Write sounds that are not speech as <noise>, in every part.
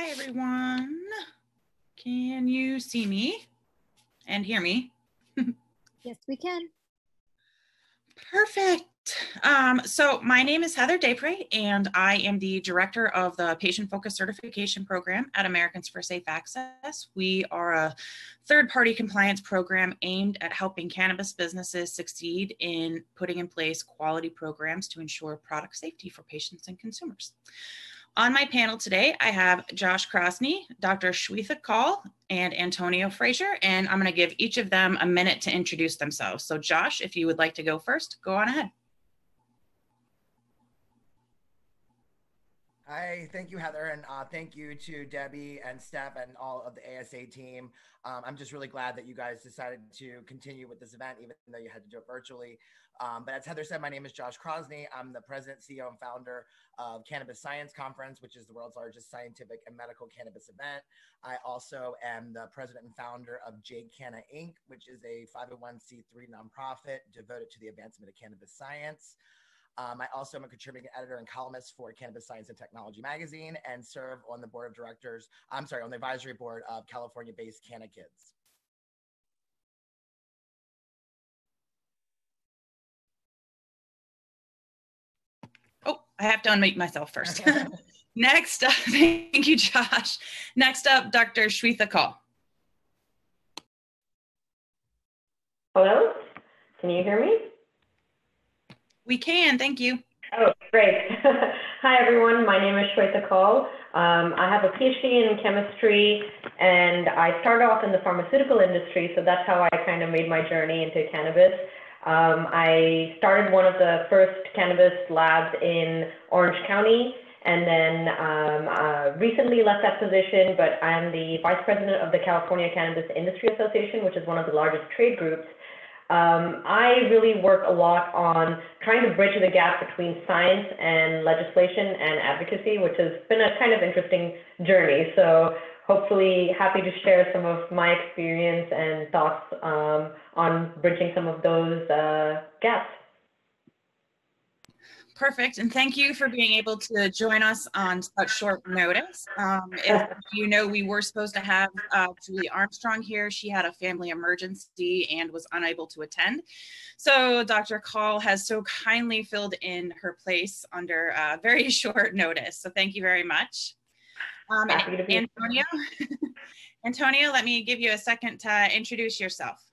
Hi, everyone. Can you see me and hear me? yes, we can. Perfect. Um, so my name is Heather Despres, and I am the director of the Patient Focus Certification Program at Americans for Safe Access. We are a third-party compliance program aimed at helping cannabis businesses succeed in putting in place quality programs to ensure product safety for patients and consumers. On my panel today, I have Josh Crossney, Dr. Swetha Kaul, and Antonio Frazier, and I'm going to give each of them a minute to introduce themselves. So Josh, if you would like to go first, go on ahead. Hi, thank you, Heather, and uh, thank you to Debbie and Steph and all of the ASA team. Um, I'm just really glad that you guys decided to continue with this event, even though you had to do it virtually. Um, but as Heather said, my name is Josh Crossney. I'm the president, CEO, and founder of Cannabis Science Conference, which is the world's largest scientific and medical cannabis event. I also am the president and founder of J Canna Inc., which is a 501c3 nonprofit devoted to the advancement of cannabis science. Um, I also am a contributing editor and columnist for Cannabis Science and Technology magazine and serve on the board of directors, I'm sorry, on the advisory board of California based Canna Kids. Oh, I have to unmute myself first. <laughs> <laughs> Next up, <laughs> thank you, Josh. Next up, Dr. Swetha Kaul. Hello, can you hear me? We can, thank you. Oh, great. <laughs> Hi, everyone. My name is Swetha Kaul. Um, I have a PhD in chemistry, and I started off in the pharmaceutical industry, so that's how I kind of made my journey into cannabis. Um, I started one of the first cannabis labs in Orange County, and then um, uh, recently left that position, but I'm the vice president of the California Cannabis Industry Association, which is one of the largest trade groups. Um, I really work a lot on trying to bridge the gap between science and legislation and advocacy, which has been a kind of interesting journey. So hopefully happy to share some of my experience and thoughts um, on bridging some of those uh, gaps. Perfect. And thank you for being able to join us on such short notice. Um, if <laughs> you know, we were supposed to have uh, Julie Armstrong here. She had a family emergency and was unable to attend. So Dr. Kaul has so kindly filled in her place under uh, very <laughs> short notice. So thank you very much. Um, Antonio, <laughs> Antonio, let me give you a second to introduce yourself.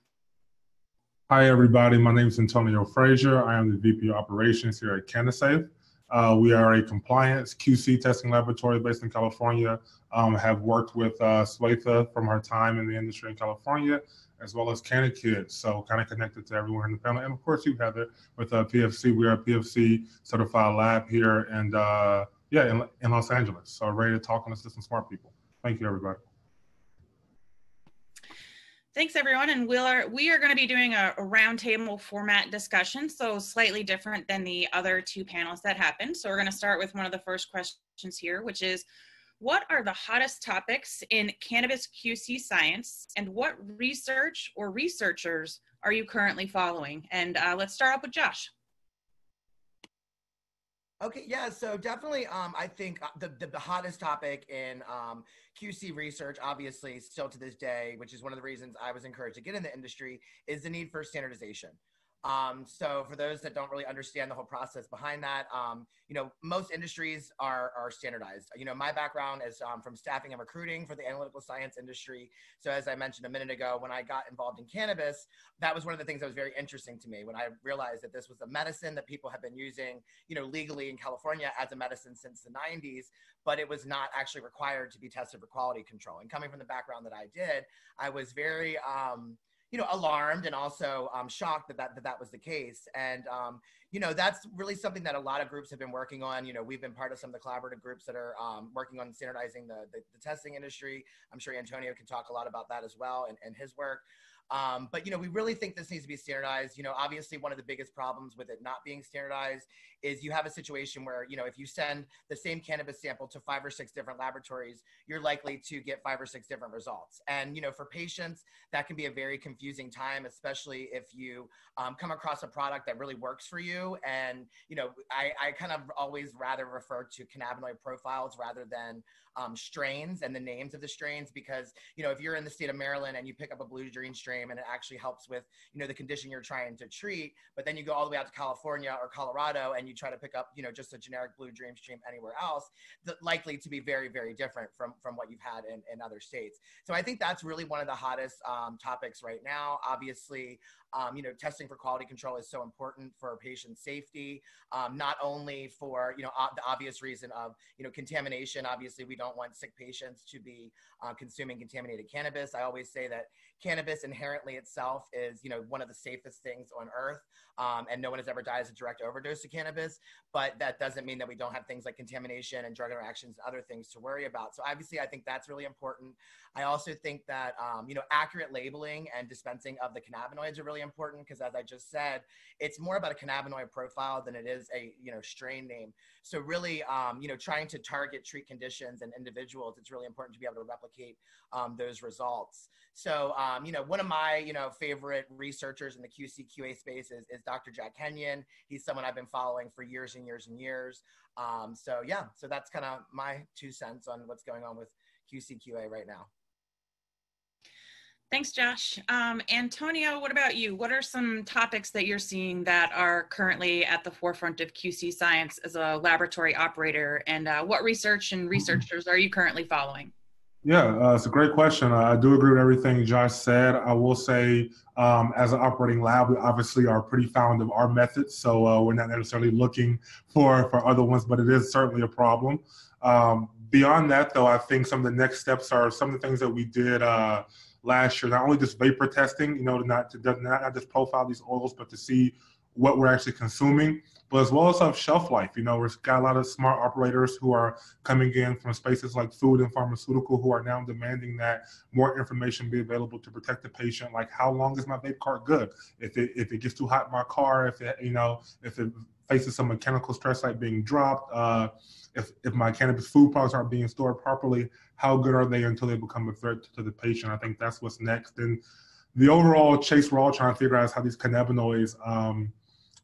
Hi, everybody. My name is Antonio Frazier. I am the VP of Operations here at CannaSafe. Uh, we are a compliance QC testing laboratory based in California. Um, have worked with uh, Swetha from her time in the industry in California, as well as Canna Kids. So kind of connected to everyone in the panel. And of course, you, Heather, with uh, PFC. We are a PFC certified lab here and uh, yeah, in, in Los Angeles. So ready to talk on this to some smart people. Thank you, everybody. Thanks everyone. And we're, we are going to be doing a, a roundtable format discussion. So slightly different than the other two panels that happened. So we're going to start with one of the first questions here, which is what are the hottest topics in cannabis QC science and what research or researchers are you currently following? And uh, let's start off with Josh. Okay, yeah, so definitely, um, I think uh, the, the, the hottest topic in um, QC research, obviously, still to this day, which is one of the reasons I was encouraged to get in the industry, is the need for standardization. Um, so for those that don't really understand the whole process behind that, um, you know, most industries are, are standardized. You know, my background is um, from staffing and recruiting for the analytical science industry. So as I mentioned a minute ago, when I got involved in cannabis, that was one of the things that was very interesting to me when I realized that this was a medicine that people have been using, you know, legally in California as a medicine since the 90s, but it was not actually required to be tested for quality control. And coming from the background that I did, I was very, um, you know, alarmed and also um, shocked that that, that that was the case. And, um, you know, that's really something that a lot of groups have been working on. You know, we've been part of some of the collaborative groups that are um, working on standardizing the, the, the, testing industry. I'm sure Antonio can talk a lot about that as well and, and his work. Um, but you know, we really think this needs to be standardized. You know, obviously, one of the biggest problems with it not being standardized is you have a situation where you know if you send the same cannabis sample to five or six different laboratories, you're likely to get five or six different results. And you know, for patients, that can be a very confusing time, especially if you um, come across a product that really works for you. And you know, I, I kind of always rather refer to cannabinoid profiles rather than um, strains and the names of the strains because you know if you're in the state of Maryland and you pick up a blue dream strain and it actually helps with you know the condition you're trying to treat, but then you go all the way out to California or Colorado and you try to pick up you know just a generic blue dream stream anywhere else, likely to be very very different from from what you've had in, in other states. So I think that's really one of the hottest um, topics right now. Obviously, um, you know, testing for quality control is so important for patient safety, um, not only for, you know, the obvious reason of, you know, contamination. Obviously, we don't want sick patients to be uh, consuming contaminated cannabis. I always say that cannabis inherently itself is, you know, one of the safest things on earth. Um, and no one has ever died as a direct overdose to cannabis. But that doesn't mean that we don't have things like contamination and drug interactions and other things to worry about. So obviously, I think that's really important. I also think that, um, you know, accurate labeling and dispensing of the cannabinoids are really important because as I just said, it's more about a cannabinoid profile than it is a, you know, strain name. So really, um, you know, trying to target treat conditions and individuals, it's really important to be able to replicate um, those results. So, um, you know, one of my, you know, favorite researchers in the QC QA space is, is Dr. Jack Henion. He's someone I've been following for years and years and years. Um, so yeah, so that's kind of my two cents on what's going on with QCQA right now. Thanks, Josh. Um, Antonio, what about you? What are some topics that you're seeing that are currently at the forefront of QC science as a laboratory operator? And uh, what research and researchers are you currently following? Yeah, uh, it's a great question. I do agree with everything Josh said. I will say, um, as an operating lab, we obviously are pretty fond of our methods, so uh, we're not necessarily looking for for other ones, but it is certainly a problem. Um, beyond that, though, I think some of the next steps are some of the things that we did uh, last year. Not only just vapor testing, you know, to not to not, not just profile these oils, but to see what we're actually consuming, but as well as of shelf life. You know, we've got a lot of smart operators who are coming in from spaces like food and pharmaceutical who are now demanding that more information be available to protect the patient. Like, how long is my vape cart good? If it if it gets too hot in my car, if it you know if it faces some mechanical stress like being dropped. Uh, if, if my cannabis food products aren't being stored properly, how good are they until they become a threat to the patient? I think that's what's next. And the overall chase we're all trying to figure out is how these cannabinoids um,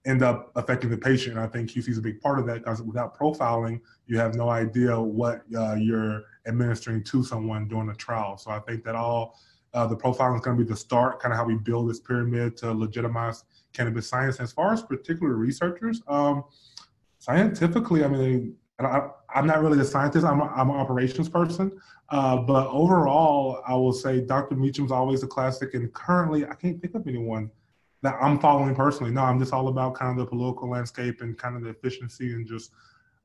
end up affecting the patient. I think QC is a big part of that because without profiling, you have no idea what uh, you're administering to someone during a trial. So I think that all uh, the profiling is going to be the start, kind of how we build this pyramid to legitimize cannabis science. As far as particular researchers, um, scientifically, I mean, I, am not really a scientist. I'm, a, I'm an operations person. Uh, but overall, I will say Dr. Mechoulam's always a classic. And currently, I can't think of anyone that I'm following personally. No, I'm just all about kind of the political landscape and kind of the efficiency and just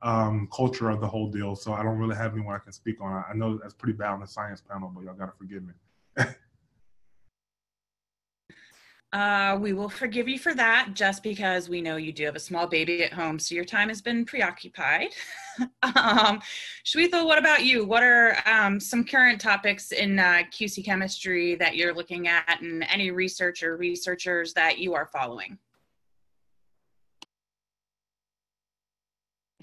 um, culture of the whole deal. So I don't really have anyone I can speak on. I know that's pretty bad on the science panel, but y'all got to forgive me. <laughs> Uh, we will forgive you for that just because we know you do have a small baby at home, so your time has been preoccupied. <laughs> um, Swetha, what about you? What are um, some current topics in uh, QC chemistry that you're looking at and any research or researchers that you are following?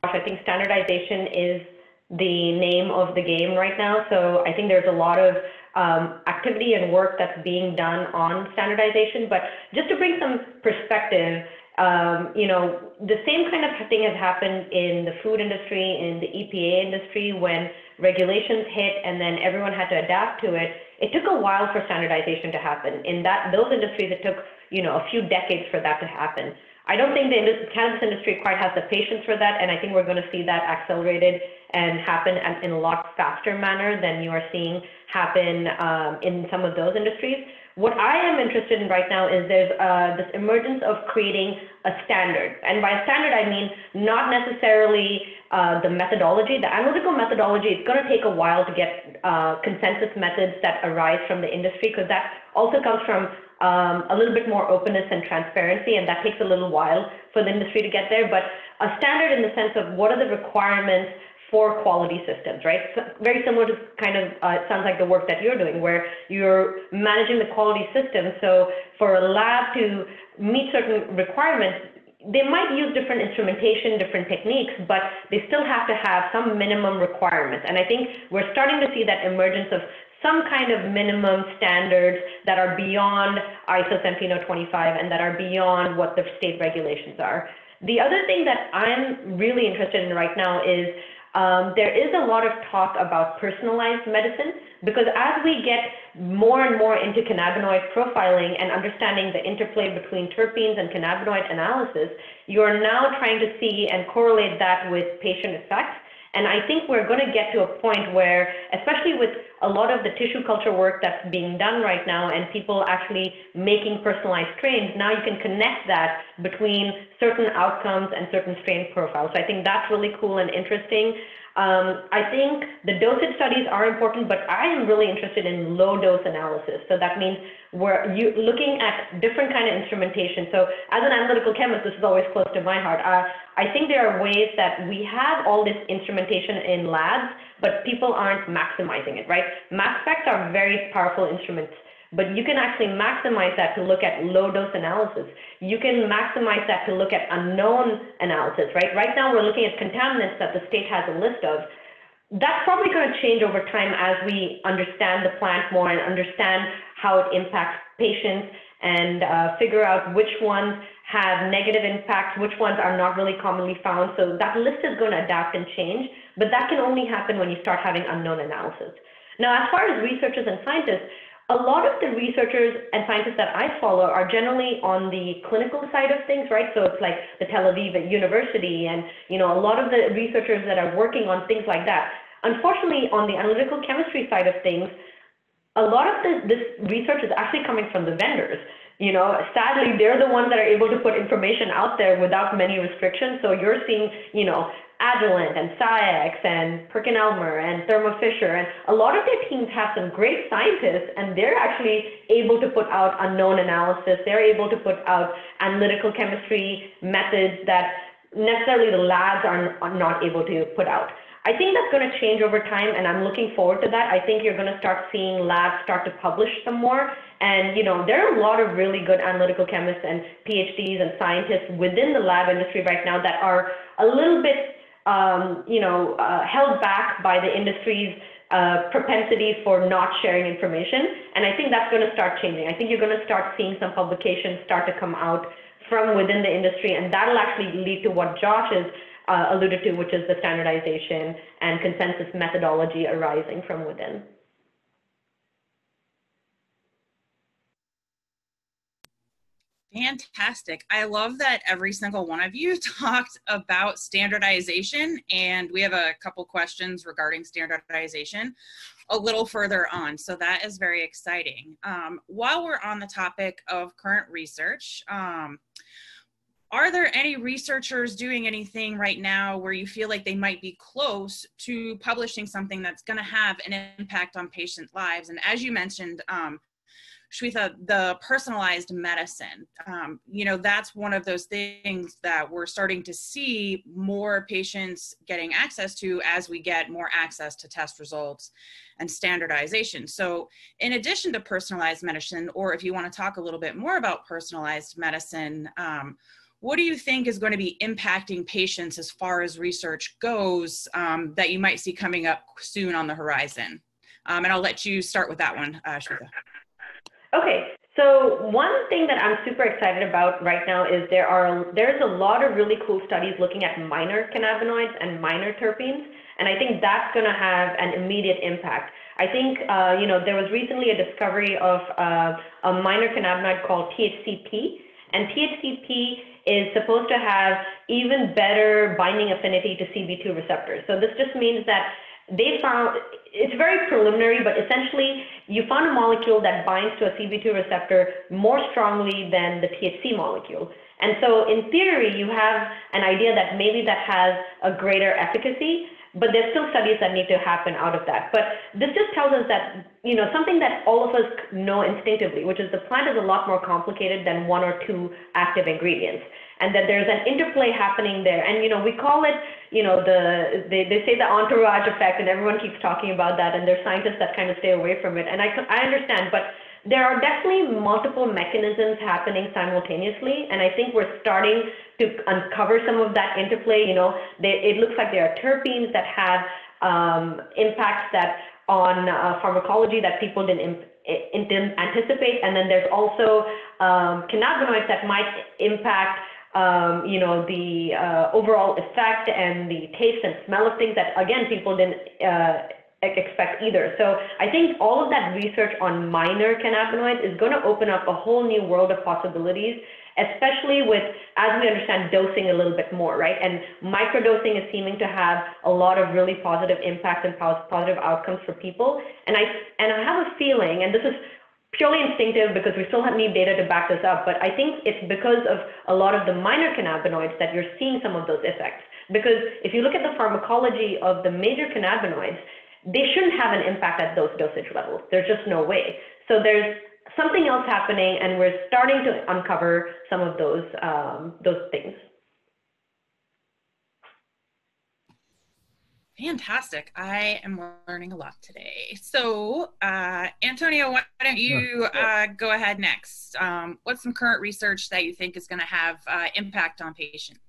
I think standardization is the name of the game right now. So I think there's a lot of um, activity and work that's being done on standardization. But just to bring some perspective, um, you know, the same kind of thing has happened in the food industry, in the EPA industry, when regulations hit and then everyone had to adapt to it. It took a while for standardization to happen. In that those industries, it took you know a few decades for that to happen. I don't think the cannabis industry quite has the patience for that, and I think we're going to see that accelerated and happen in a lot faster manner than you are seeing happen um, in some of those industries. What I am interested in right now is there's uh, this emergence of creating a standard. And by standard, I mean not necessarily uh, the methodology. The analytical methodology, it's going to take a while to get uh, consensus methods that arise from the industry because that also comes from um, a little bit more openness and transparency, and that takes a little while for the industry to get there. But a standard in the sense of what are the requirements for quality systems, right? So very similar to kind of, uh, it sounds like the work that you're doing, where you're managing the quality system. So for a lab to meet certain requirements, they might use different instrumentation, different techniques, but they still have to have some minimum requirements. And I think we're starting to see that emergence of some kind of minimum standards that are beyond ISO 25 and that are beyond what the state regulations are. The other thing that I'm really interested in right now is um, there is a lot of talk about personalized medicine because as we get more and more into cannabinoid profiling and understanding the interplay between terpenes and cannabinoid analysis, you are now trying to see and correlate that with patient effects. And I think we're going to get to a point where, especially with a lot of the tissue culture work that's being done right now and people actually making personalized strains, now you can connect that between certain outcomes and certain strain profiles. So I think that's really cool and interesting. Um, I think the dosage studies are important, but I am really interested in low dose analysis. So that means we're looking at different kind of instrumentation. So as an analytical chemist, this is always close to my heart. Uh, I think there are ways that we have all this instrumentation in labs, but people aren't maximizing it, right? Mass specs are very powerful instruments but you can actually maximize that to look at low dose analysis. You can maximize that to look at unknown analysis, right? Right now we're looking at contaminants that the state has a list of. That's probably going to change over time as we understand the plant more and understand how it impacts patients and uh, figure out which ones have negative impacts, which ones are not really commonly found. So that list is going to adapt and change, but that can only happen when you start having unknown analysis. Now, as far as researchers and scientists, a lot of the researchers and scientists that I follow are generally on the clinical side of things, right? So it's like the Tel Aviv University and, you know, a lot of the researchers that are working on things like that. Unfortunately, on the analytical chemistry side of things, a lot of this, this research is actually coming from the vendors. You know, sadly, they're the ones that are able to put information out there without many restrictions. So you're seeing, you know, Agilent and SCIEX and PerkinElmer and Thermo Fisher, and a lot of their teams have some great scientists, and they're actually able to put out unknown analysis. They're able to put out analytical chemistry methods that necessarily the labs are, are not able to put out. I think that's going to change over time, and I'm looking forward to that. I think you're going to start seeing labs start to publish some more. And, you know, there are a lot of really good analytical chemists and PhDs and scientists within the lab industry right now that are a little bit um, you know, uh, held back by the industry's uh, propensity for not sharing information. And I think that's going to start changing. I think you're going to start seeing some publications start to come out from within the industry, and that'll actually lead to what Josh has uh, alluded to, which is the standardization and consensus methodology arising from within. Fantastic. I love that every single one of you <laughs> talked about standardization, and we have a couple questions regarding standardization a little further on. So that is very exciting. Um, while we're on the topic of current research, um, are there any researchers doing anything right now where you feel like they might be close to publishing something that's going to have an impact on patient lives? And as you mentioned, um, Swetha, the personalized medicine, um, you know, that's one of those things that we're starting to see more patients getting access to as we get more access to test results and standardization. So, in addition to personalized medicine, or if you want to talk a little bit more about personalized medicine, um, what do you think is going to be impacting patients as far as research goes um, that you might see coming up soon on the horizon? Um, and I'll let you start with that one, uh, Swetha. Okay, so one thing that I'm super excited about right now is there are there's a lot of really cool studies looking at minor cannabinoids and minor terpenes, and I think that's going to have an immediate impact. I think uh, you know there was recently a discovery of uh, a minor cannabinoid called THCP, and THCP is supposed to have even better binding affinity to CB2 receptors. So this just means that they found it's very preliminary, but essentially you found a molecule that binds to a CB2 receptor more strongly than the THC molecule. And so in theory, you have an idea that maybe that has a greater efficacy, but there's still studies that need to happen out of that. But this just tells us that, you know, something that all of us know instinctively, which is the plant is a lot more complicated than one or two active ingredients. And that there's an interplay happening there. And, you know, we call it, you know, the, they, they say the entourage effect, and everyone keeps talking about that, and there's scientists that kind of stay away from it. And I, I understand, but there are definitely multiple mechanisms happening simultaneously, and I think we're starting to uncover some of that interplay. You know, they, it looks like there are terpenes that have um, impacts that on uh, pharmacology that people didn't, didn't anticipate, and then there's also um, cannabinoids that might impact. Um, you know, the uh, overall effect and the taste and smell of things that, again, people didn't uh, expect either. So I think all of that research on minor cannabinoids is going to open up a whole new world of possibilities, especially with, as we understand, dosing a little bit more, right? And microdosing is seeming to have a lot of really positive impacts and positive outcomes for people. And I, and I have a feeling, and this is purely instinctive because we still have need data to back this up, but I think it's because of a lot of the minor cannabinoids that you're seeing some of those effects. Because if you look at the pharmacology of the major cannabinoids, they shouldn't have an impact at those dosage levels. There's just no way. So there's something else happening, and we're starting to uncover some of those um, those things. Fantastic. I am learning a lot today. So, uh, Antonio, why don't you uh, go ahead next? Um, what's some current research that you think is going to have uh, impact on patients?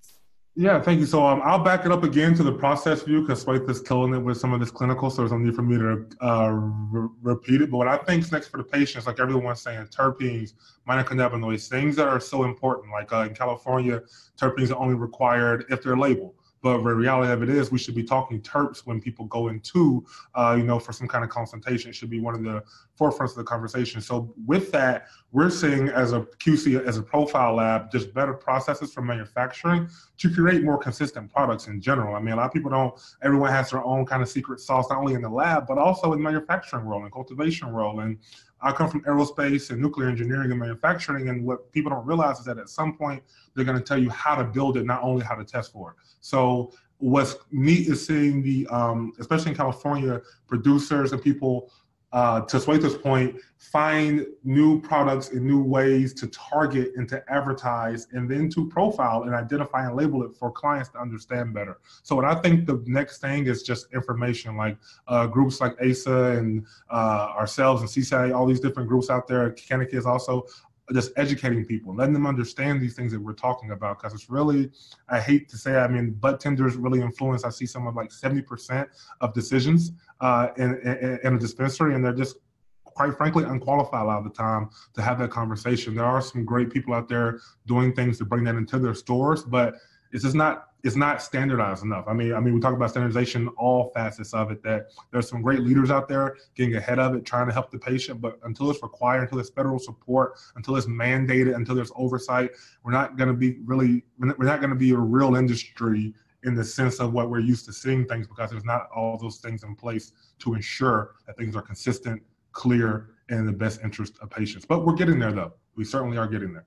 Yeah, thank you. So um, I'll back it up again to the process view because is killing it with some of this clinical, so there's no need for me to uh, re- repeat it. But what I think is next for the patients, like everyone's saying, terpenes, minor cannabinoids, things that are so important. Like uh, in California, terpenes are only required if they're labeled. But the reality of it is, we should be talking terps when people go into, uh, you know, for some kind of consultation. It should be one of the forefronts of the conversation. So with that, we're seeing as a QC, as a profile lab, just better processes for manufacturing to create more consistent products in general. I mean, a lot of people don't, everyone has their own kind of secret sauce, not only in the lab, but also in the manufacturing role and cultivation role. And I come from aerospace and nuclear engineering and manufacturing, and what people don't realize is that at some point they're going to tell you how to build it, not only how to test for it. So what's neat is seeing the, um, especially in California, producers and people uh, to Swetha's point, find new products and new ways to target and to advertise and then to profile and identify and label it for clients to understand better. So what I think the next thing is just information like uh, groups like ASA and uh, ourselves and CSAI, all these different groups out there, Canada is also just educating people, letting them understand these things that we're talking about. Because it's really, I hate to say, I mean, bud tenders really influence. I see some of like 70% of decisions uh, in, in, in a dispensary, and they're just quite frankly unqualified a lot of the time to have that conversation. There are some great people out there doing things to bring that into their stores, but it's just not it's not standardized enough. I mean, I mean, we talk about standardization, all facets of it. That there's some great leaders out there getting ahead of it, trying to help the patient. But until it's required, until there's federal support, until it's mandated, until there's oversight, we're not going to be really, we're not going to be a real industry in the sense of what we're used to seeing things because there's not all those things in place to ensure that things are consistent, clear, and in the best interest of patients. But we're getting there, though. We certainly are getting there.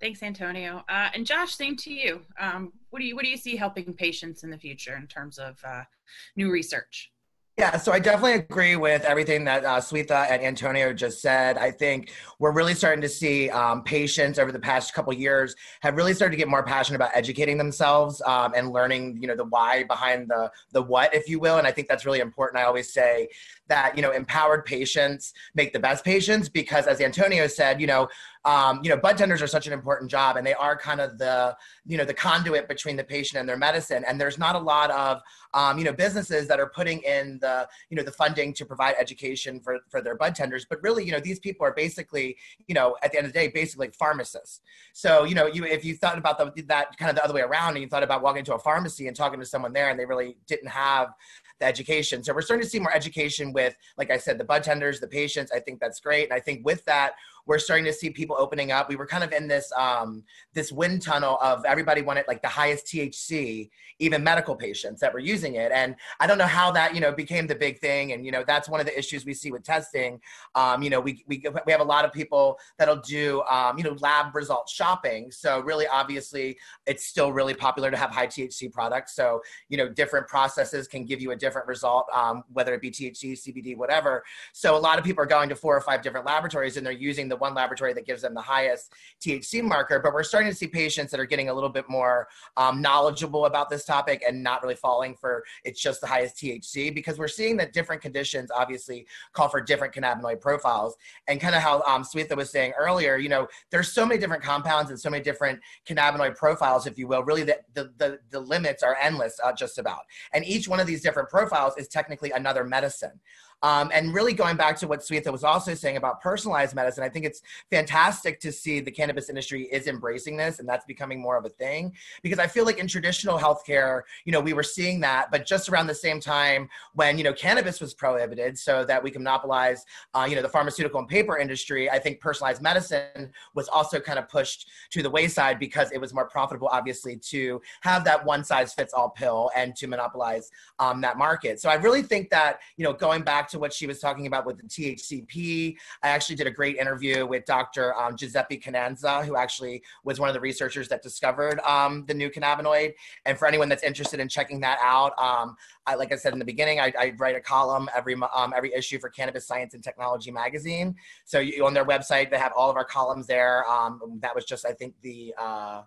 Thanks, Antonio. Uh, and Josh, same to you. Um, what do you what do you see helping patients in the future in terms of uh, new research? Yeah, so I definitely agree with everything that uh, and Antonio just said. I think we're really starting to see um, patients over the past couple years have really started to get more passionate about educating themselves um, and learning, you know, the why behind the the what, if you will. And I think that's really important. I always say that you know empowered patients make the best patients because, as Antonio said, you know, um, you know, bud tenders are such an important job, and they are kind of the you know the conduit between the patient and their medicine. And there's not a lot of um, you know businesses that are putting in the you know the funding to provide education for for their bud tenders. But really, you know, these people are basically you know at the end of the day basically pharmacists. So you know, you if you thought about the, that kind of the other way around, and you thought about walking into a pharmacy and talking to someone there, and they really didn't have the education. So we're starting to see more education with, like I said, the bud tenders, the patients. I think that's great. And I think with that, we're starting to see people opening up. We were kind of in this um, this wind tunnel of everybody wanted like the highest THC, even medical patients that were using it. And I don't know how that you know became the big thing. And you know that's one of the issues we see with testing. Um, you know we, we we have a lot of people that'll do um, you know lab result shopping. So really, obviously, it's still really popular to have high THC products. So you know different processes can give you a different result, um, whether it be THC, CBD, whatever. So a lot of people are going to four or five different laboratories and they're using the one laboratory that gives them the highest THC marker. But we're starting to see patients that are getting a little bit more um, knowledgeable about this topic and not really falling for it's just the highest THC because we're seeing that different conditions obviously call for different cannabinoid profiles. And kind of how um, Swetha was saying earlier, you know, there's so many different compounds and so many different cannabinoid profiles, if you will. Really, the, the, the, the limits are endless, uh, just about. And each one of these different profiles is technically another medicine. Um, and really going back to what Swetha was also saying about personalized medicine, I think it's fantastic to see the cannabis industry is embracing this and that's becoming more of a thing because I feel like in traditional healthcare, you know, we were seeing that, but just around the same time when, you know, cannabis was prohibited so that we can monopolize, uh, you know, the pharmaceutical and paper industry, I think personalized medicine was also kind of pushed to the wayside because it was more profitable, obviously, to have that one size fits all pill and to monopolize um, that market. So I really think that, you know, going back to what she was talking about with the THCP. I actually did a great interview with Dr. Um, Giuseppe Cannazza, who actually was one of the researchers that discovered um, the new cannabinoid. And for anyone that's interested in checking that out, um, I, like I said in the beginning, I, I write a column every um, every issue for Cannabis Science and Technology magazine. So you, on their website, they have all of our columns there. Um, that was just, I think, the uh,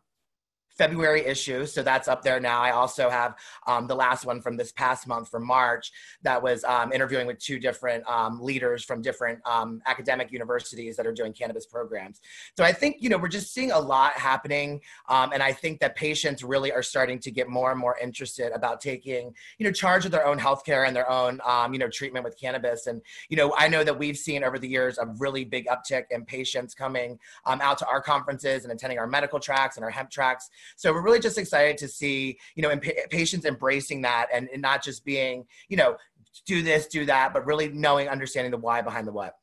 February issue. So that's up there now. I also have um, the last one from this past month from March that was um, interviewing with two different um, leaders from different um, academic universities that are doing cannabis programs. So I think, you know, we're just seeing a lot happening. Um, and I think that patients really are starting to get more and more interested about taking, you know, charge of their own healthcare and their own, um, you know, treatment with cannabis. And, you know, I know that we've seen over the years a really big uptick in patients coming out to our conferences and attending our medical tracks and our hemp tracks so we're really just excited to see, you know, patients embracing that and, and not just being, you know, do this, do that, but really knowing, understanding the why behind the what.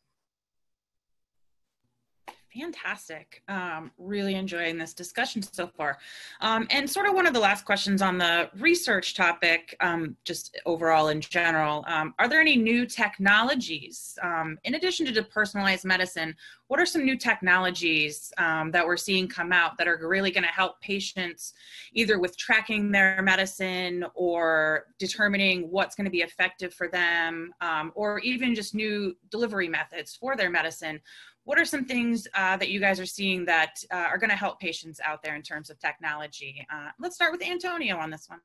Fantastic. Um, really enjoying this discussion so far. Um, and sort of one of the last questions on the research topic, um, just overall in general, um, are there any new technologies, um, in addition to personalized medicine, what are some new technologies um, that we're seeing come out that are really gonna help patients either with tracking their medicine or determining what's gonna be effective for them, or even just new delivery methods for their medicine? What are some things uh, that you guys are seeing that uh, are going to help patients out there in terms of technology? Uh, let's start with Antonio on this one.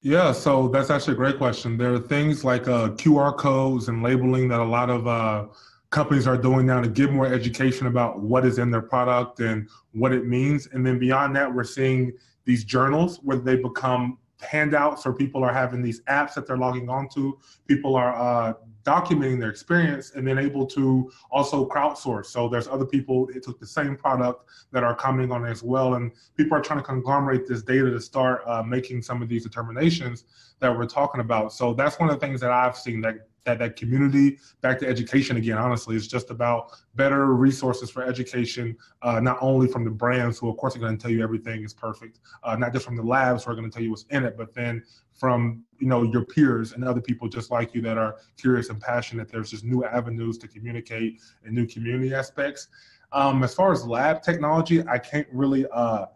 Yeah, so that's actually a great question. There are things like uh, QR codes and labeling that a lot of uh, companies are doing now to give more education about what is in their product and what it means. And then beyond that, we're seeing these journals where they become handouts or people are having these apps that they're logging onto. People are uh, documenting their experience and then able to also crowdsource. So there's other people that took the same product that are commenting on it as well. And people are trying to conglomerate this data to start uh, making some of these determinations that we're talking about. So that's one of the things that I've seen that that that community back to education again honestly. It's just about better resources for education uh, not only from the brands who of course are going to tell you everything is perfect uh, not just from the labs who are going to tell you what's in it but then from you know your peers and other people just like you that are curious and passionate. There's just new avenues to communicate and new community aspects. Um, as far as lab technology i can't really uh,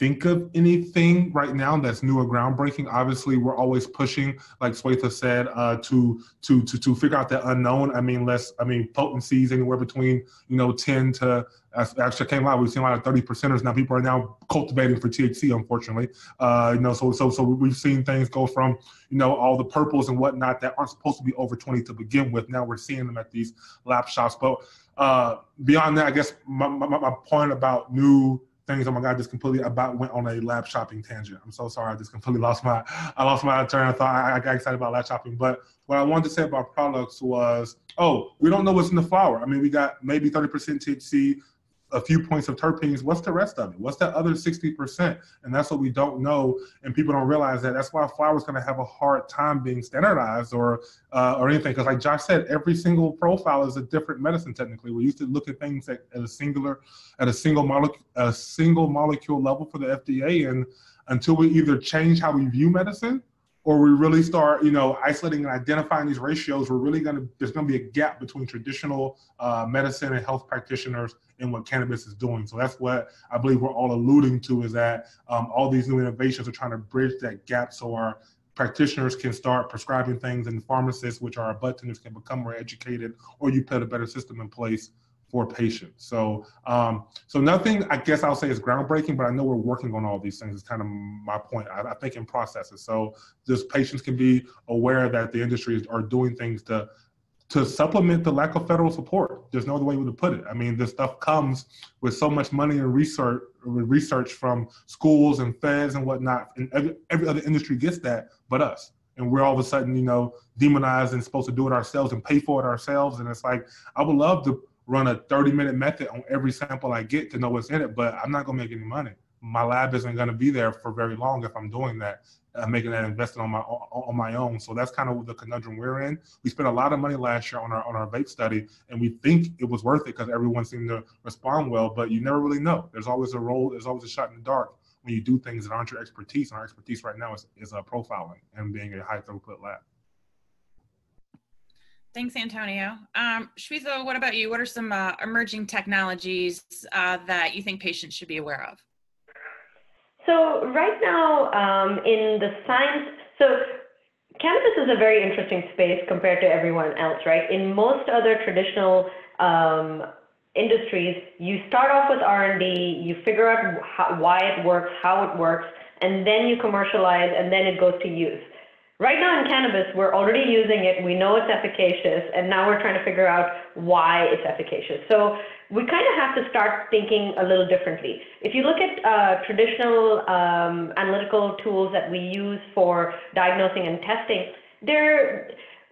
think of anything right now that's new or groundbreaking. Obviously, we're always pushing, like Swetha said, uh, to to to to figure out the unknown. I mean, less. I mean, potencies anywhere between you know 10 to actually came out. We've seen a lot of 30 percenters now. People are now cultivating for THC, unfortunately. Uh, you know, so so so we've seen things go from you know all the purples and whatnot that aren't supposed to be over 20 to begin with. Now we're seeing them at these lab shops. But uh, beyond that, I guess my, my, my point about new things. Oh my God, I just completely about went on a lab shopping tangent. I'm so sorry. I just completely <laughs> lost my I lost my turn. of thought. I, I got excited about lab shopping, but what I wanted to say about products was, oh, we don't know what's in the flower. I mean, we got maybe 30% THC, a few points of terpenes. What's the rest of it? What's that other 60%? And that's what we don't know. And people don't realize that. That's why flower is going to have a hard time being standardized or, uh, or anything. Because like Josh said, every single profile is a different medicine technically. We used to look at things at, at a singular, at a single molecule, a single molecule level for the FDA. And until we either change how we view medicine or we really start, you know, isolating and identifying these ratios, we're really going to, there's going to be a gap between traditional uh, medicine and health practitioners and what cannabis is doing. So that's what I believe we're all alluding to is that um, all these new innovations are trying to bridge that gap so our practitioners can start prescribing things and pharmacists, which are our budtenders, can become more educated or you put a better system in place for patients. So, um, so nothing, I guess I'll say is groundbreaking, but I know we're working on all these things. It's kind of my point. I, I think in processes. So just patients can be aware that the industries are doing things to to supplement the lack of federal support. There's no other way to put it. I mean, this stuff comes with so much money and research, research from schools and feds and whatnot, and every, every other industry gets that, but us and we're all of a sudden, you know, demonized and supposed to do it ourselves and pay for it ourselves. And it's like, I would love to run a 30 minute method on every sample I get to know what's in it, but I'm not gonna make any money. My lab isn't gonna be there for very long if I'm doing that, uh, making that investment on my on my own. So that's kind of the conundrum we're in. We spent a lot of money last year on our on our vape study, and we think it was worth it because everyone seemed to respond well. But you never really know. There's always a role. There's always a shot in the dark when you do things that aren't your expertise. And our expertise right now is is uh, profiling and being a high throughput lab. Thanks, Antonio. Um, Swetha, what about you? What are some uh, emerging technologies uh, that you think patients should be aware of? So right now um, in the science, so cannabis is a very interesting space compared to everyone else, right? In most other traditional um, industries, you start off with R&D, you figure out how, why it works, how it works, and then you commercialize, and then it goes to use. Right now in cannabis, we're already using it. We know it's efficacious, and now we're trying to figure out why it's efficacious. So we kind of have to start thinking a little differently. If you look at uh, traditional um, analytical tools that we use for diagnosing and testing, they're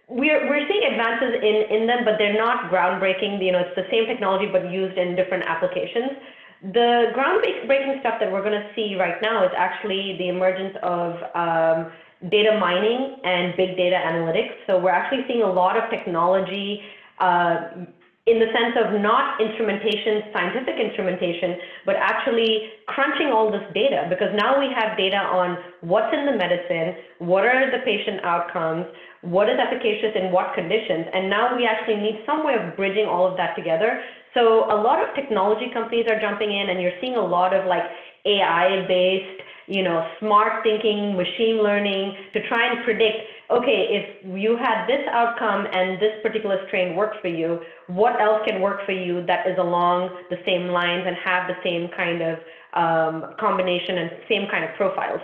we're, we're seeing advances in, in them, but they're not groundbreaking. You know, it's the same technology, but used in different applications. The groundbreaking stuff that we're going to see right now is actually the emergence of um, data mining and big data analytics. So we're actually seeing a lot of technology uh, in the sense of not instrumentation, scientific instrumentation, but actually crunching all this data because now we have data on what's in the medicine, what are the patient outcomes, what is efficacious in what conditions, and now we actually need some way of bridging all of that together. So a lot of technology companies are jumping in and you're seeing a lot of like AI based you know, smart thinking, machine learning to try and predict, okay, if you had this outcome and this particular strain works for you, what else can work for you that is along the same lines and have the same kind of um, combination and same kind of profiles.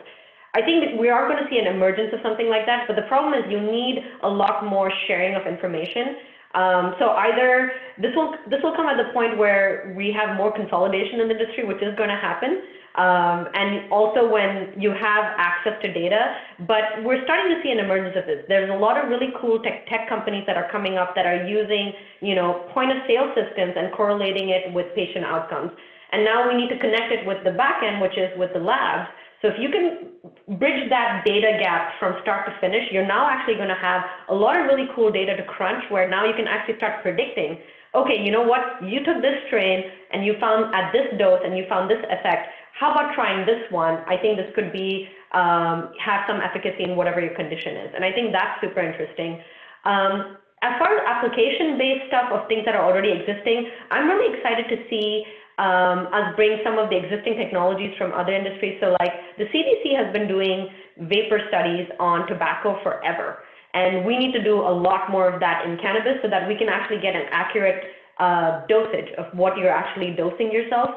I think that we are going to see an emergence of something like that, but the problem is you need a lot more sharing of information. Um, so either this will this will come at the point where we have more consolidation in the industry, which is going to happen, um, and also when you have access to data. But we're starting to see an emergence of this. There's a lot of really cool tech, tech companies that are coming up that are using, you know, point of sale systems and correlating it with patient outcomes. And now we need to connect it with the backend, which is with the labs. So if you can bridge that data gap from start to finish, you're now actually going to have a lot of really cool data to crunch where now you can actually start predicting, okay, you know what, you took this strain and you found at this dose and you found this effect how about trying this one? I think this could be um, have some efficacy in whatever your condition is. And I think that's super interesting. Um, as far as application-based stuff of things that are already existing, I'm really excited to see um, us bring some of the existing technologies from other industries. So like the CDC has been doing vapor studies on tobacco forever. And we need to do a lot more of that in cannabis so that we can actually get an accurate uh, dosage of what you're actually dosing yourself.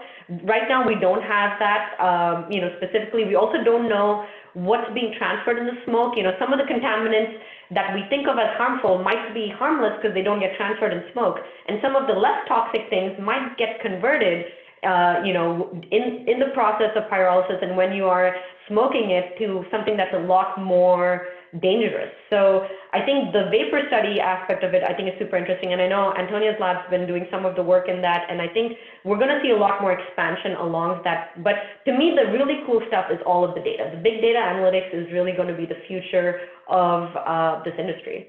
Right now, we don't have that, um, you know, specifically. We also don't know what's being transferred in the smoke. You know, some of the contaminants that we think of as harmful might be harmless because they don't get transferred in smoke. And some of the less toxic things might get converted, uh, you know, in, in the process of pyrolysis and when you are smoking it to something that's a lot more dangerous. So I think the vapor study aspect of it, I think is super interesting. And I know Antonio's lab's been doing some of the work in that. And I think we're going to see a lot more expansion along that. But to me, the really cool stuff is all of the data. The big data analytics is really going to be the future of uh, this industry.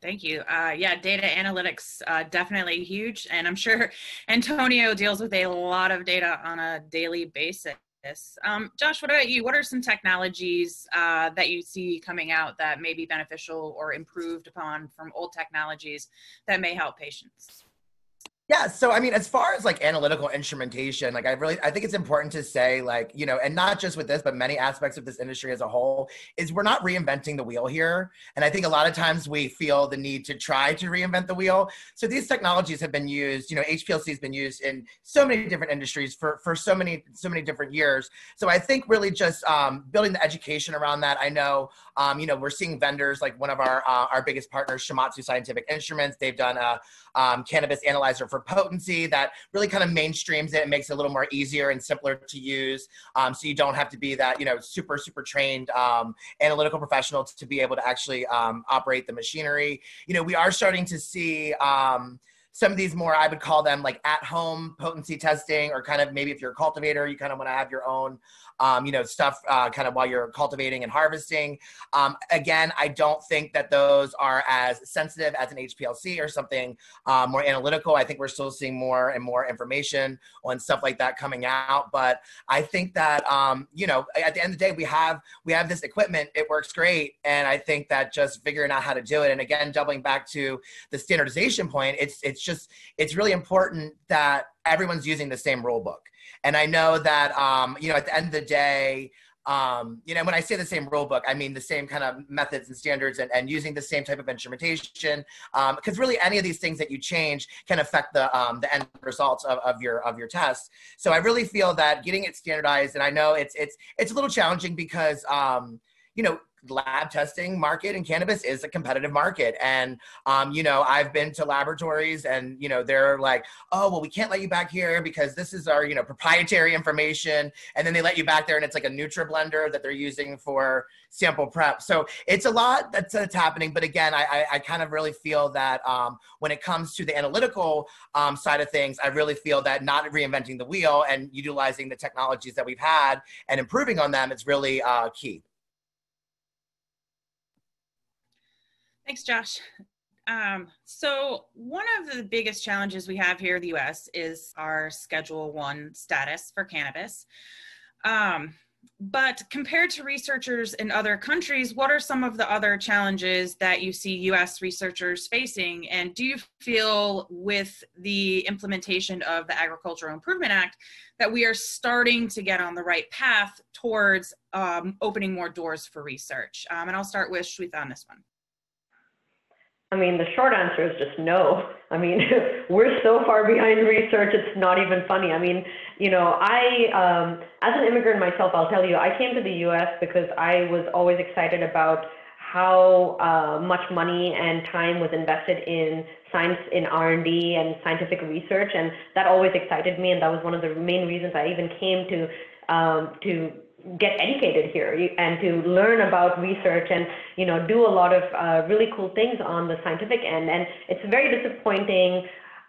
Thank you. Uh, yeah, data analytics uh, definitely huge, and I'm sure <laughs> Antonio deals with a lot of data on a daily basis. Um, Josh, what about you? What are some technologies uh, that you see coming out that may be beneficial or improved upon from old technologies that may help patients? Yeah, so I mean, as far as like analytical instrumentation, like I really, I think it's important to say, like you know, and not just with this, but many aspects of this industry as a whole, is we're not reinventing the wheel here. And I think a lot of times we feel the need to try to reinvent the wheel. So these technologies have been used, you know, HPLC has been used in so many different industries for for so many so many different years. So I think really just um, building the education around that. I know, um, you know, we're seeing vendors like one of our uh, our biggest partners, Shimadzu Scientific Instruments. They've done a um, cannabis analyzer for potency that really kind of mainstreams it and makes it a little more easier and simpler to use. Um, so you don't have to be that, you know, super, super trained um, analytical professional to be able to actually um, operate the machinery. You know, we are starting to see um, some of these more i would call them like at home potency testing or kind of maybe if you're a cultivator you kind of want to have your own um, you know, stuff uh, kind of while you're cultivating and harvesting. Um, again, I don't think that those are as sensitive as an HPLC or something uh, more analytical. I think we're still seeing more and more information on stuff like that coming out. But I think that um, you know, at the end of the day, we have we have this equipment. It works great, and I think that just figuring out how to do it. And again, doubling back to the standardization point, it's it's just it's really important that everyone's using the same rule book. And I know that, um, you know, at the end of the day, um, you know, when I say the same rule book, I mean the same kind of methods and standards and, and using the same type of instrumentation. Because um, really, any of these things that you change can affect the um, the end results of, of your of your test. So I really feel that getting it standardized, and I know it's it's it's a little challenging because um, you know lab testing market in cannabis is a competitive market. And um, you know i've been to laboratories and you know they're like oh well we can't let you back here because this is our you know proprietary information. And then they let you back there and it's like a nutra blender that they're using for sample prep. So it's a lot that's, that's happening. But again i, I, I kind of really feel that um, when it comes to the analytical um, side of things i really feel that not reinventing the wheel and utilizing the technologies that we've had and improving on them is really uh, key Thanks, Josh. Um, so one of the biggest challenges we have here in the U.S. is our Schedule One status for cannabis. Um, but compared to researchers in other countries, what are some of the other challenges that you see US researchers facing? And do you feel with the implementation of the Agricultural Improvement Act that we are starting to get on the right path towards um, opening more doors for research? Um, and I'll start with Swetha on this one. I mean, the short answer is just no. I mean, <laughs> we're so far behind research, it's not even funny. I mean, you know, I, um, as an immigrant myself, I'll tell you, I came to the US because I was always excited about how uh, much money and time was invested in science in r&d and scientific research and that always excited me and that was one of the main reasons i even came to um, to get educated here and to learn about research and you know do a lot of uh, really cool things on the scientific end. And it's very disappointing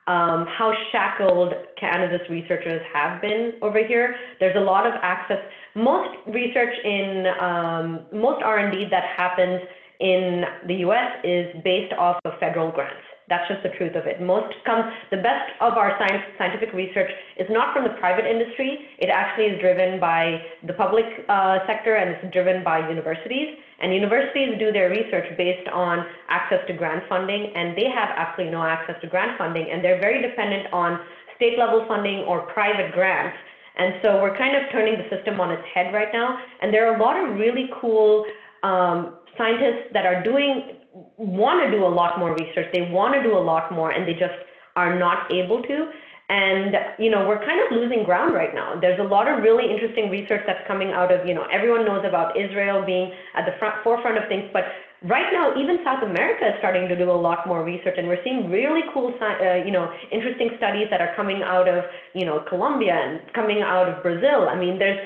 um, how shackled cannabis researchers have been over here. There's a lot of access. Most research in um, most r&d that happens in the us is based off of federal grants that's just the truth of it. Most comes, the best of our science, scientific research is not from the private industry. It actually is driven by the public uh, sector and it's driven by universities. And universities do their research based on access to grant funding, and they have absolutely no access to grant funding, and they're very dependent on state level funding or private grants. And so we're kind of turning the system on its head right now. And there are a lot of really cool um, scientists that are doing want to do a lot more research. They want to do a lot more, and they just are not able to. And you know, we're kind of losing ground right now. There's a lot of really interesting research that's coming out of you know everyone knows about Israel being at the front forefront of things, but right now even South America is starting to do a lot more research, and we're seeing really cool uh, you know interesting studies that are coming out of you know Colombia and coming out of Brazil. I mean, there's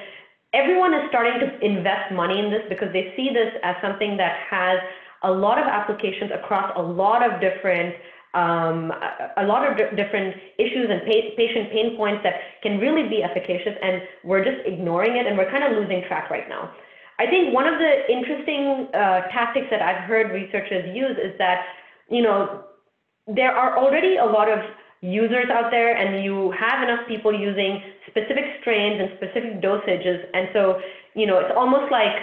everyone is starting to invest money in this because they see this as something that has a lot of applications across a lot of different um, a, lot of different issues and pa patient pain points that can really be efficacious, and we're just ignoring it, and we're kind of losing track right now. I think one of the interesting uh, tactics that I've heard researchers use is that, you know, there are already a lot of users out there and you have enough people using specific strains and specific dosages. And so, you know, it's almost like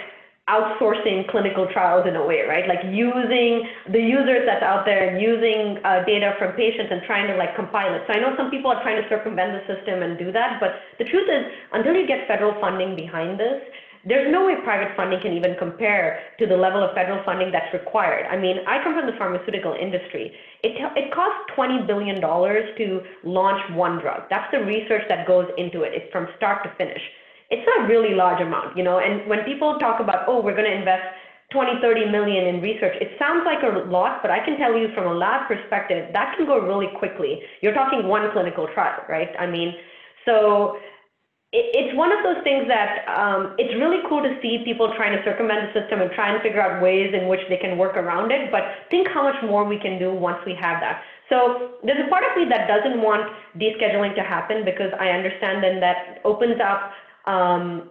outsourcing clinical trials in a way, right? Like using the users that's out there and using uh, data from patients and trying to like compile it. So I know some people are trying to circumvent the system and do that, but the truth is until you get federal funding behind this, there's no way private funding can even compare to the level of federal funding that's required. I mean, I come from the pharmaceutical industry. It, it costs $20 billion to launch one drug. That's the research that goes into it. It's from start to finish it's a really large amount, you know, and when people talk about, oh, we're going to invest 20, 30 million in research, it sounds like a lot, but I can tell you from a lab perspective, that can go really quickly. You're talking one clinical trial, right? I mean, so it's one of those things that um, it's really cool to see people trying to circumvent the system and try and figure out ways in which they can work around it. But think how much more we can do once we have that. So there's a part of me that doesn't want descheduling to happen because I understand then that opens up um,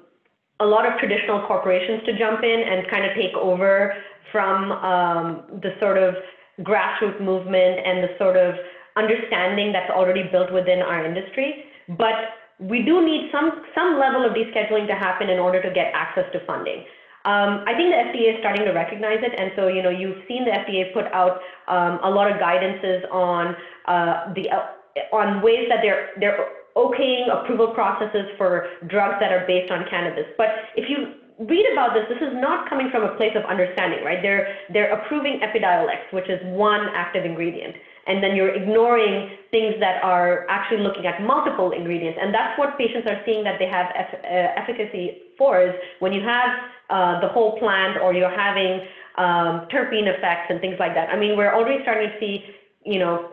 a lot of traditional corporations to jump in and kind of take over from um, the sort of grassroots movement and the sort of understanding that's already built within our industry. But we do need some, some level of descheduling to happen in order to get access to funding. Um, I think the FDA is starting to recognize it, and so you know you've seen the FDA put out um, a lot of guidances on uh, the uh, on ways that they're they're okaying approval processes for drugs that are based on cannabis. But if you read about this, this is not coming from a place of understanding, right? They're, they're approving Epidiolex, which is one active ingredient. And then you're ignoring things that are actually looking at multiple ingredients. And that's what patients are seeing that they have eff- uh, efficacy for is when you have uh, the whole plant or you're having um, terpene effects and things like that. I mean, we're already starting to see, you know,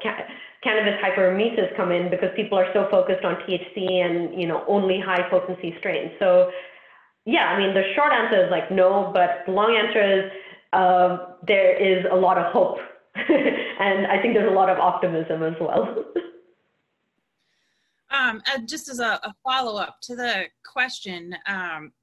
cannabis hyperemesis come in because people are so focused on THC and you know only high potency strains. So yeah, I mean the short answer is like no, but the long answer is uh, there is a lot of hope, <laughs> and I think there's a lot of optimism as well. <laughs> um, just as a, a follow up to the question, um,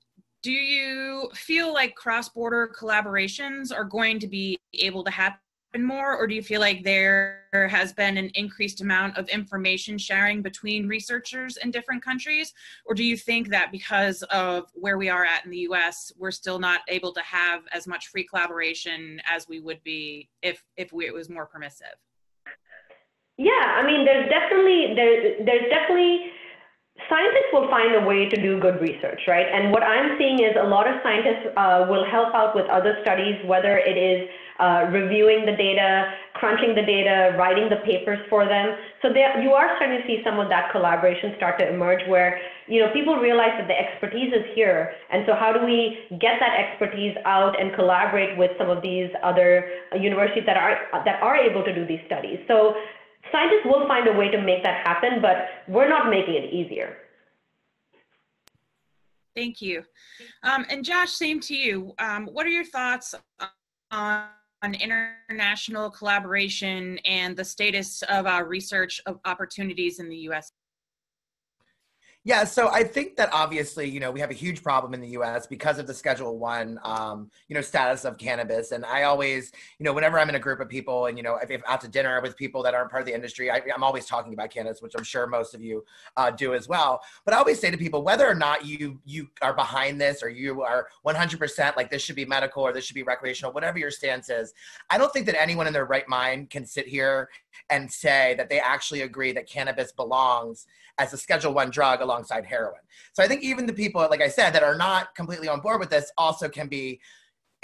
do you feel like cross border collaborations are going to be able to happen? More, or do you feel like there has been an increased amount of information sharing between researchers in different countries? Or do you think that because of where we are at in the US, we're still not able to have as much free collaboration as we would be if, if we, it was more permissive? Yeah, I mean, there's definitely, there, there's definitely, scientists will find a way to do good research, right? And what I'm seeing is a lot of scientists uh, will help out with other studies, whether it is uh, reviewing the data, crunching the data, writing the papers for them. So there, you are starting to see some of that collaboration start to emerge where, you know, people realize that the expertise is here. And so how do we get that expertise out and collaborate with some of these other universities that are, that are able to do these studies? So scientists will find a way to make that happen, but we're not making it easier. Thank you. Um, and Josh, same to you. Um, what are your thoughts on on international collaboration and the status of our research of opportunities in the U.S. Yeah, so I think that obviously, you know, we have a huge problem in the U.S. because of the Schedule One, um, you know, status of cannabis. And I always, you know, whenever I'm in a group of people, and you know, if, if out to dinner with people that aren't part of the industry, I, am always talking about cannabis, which I'm sure most of you uh, do as well. But I always say to people, whether or not you you are behind this or you are 100% like this should be medical or this should be recreational, whatever your stance is, I don't think that anyone in their right mind can sit here and say that they actually agree that cannabis belongs as a Schedule One drug alongside heroin. So I think even the people, like I said, that are not completely on board with this also can be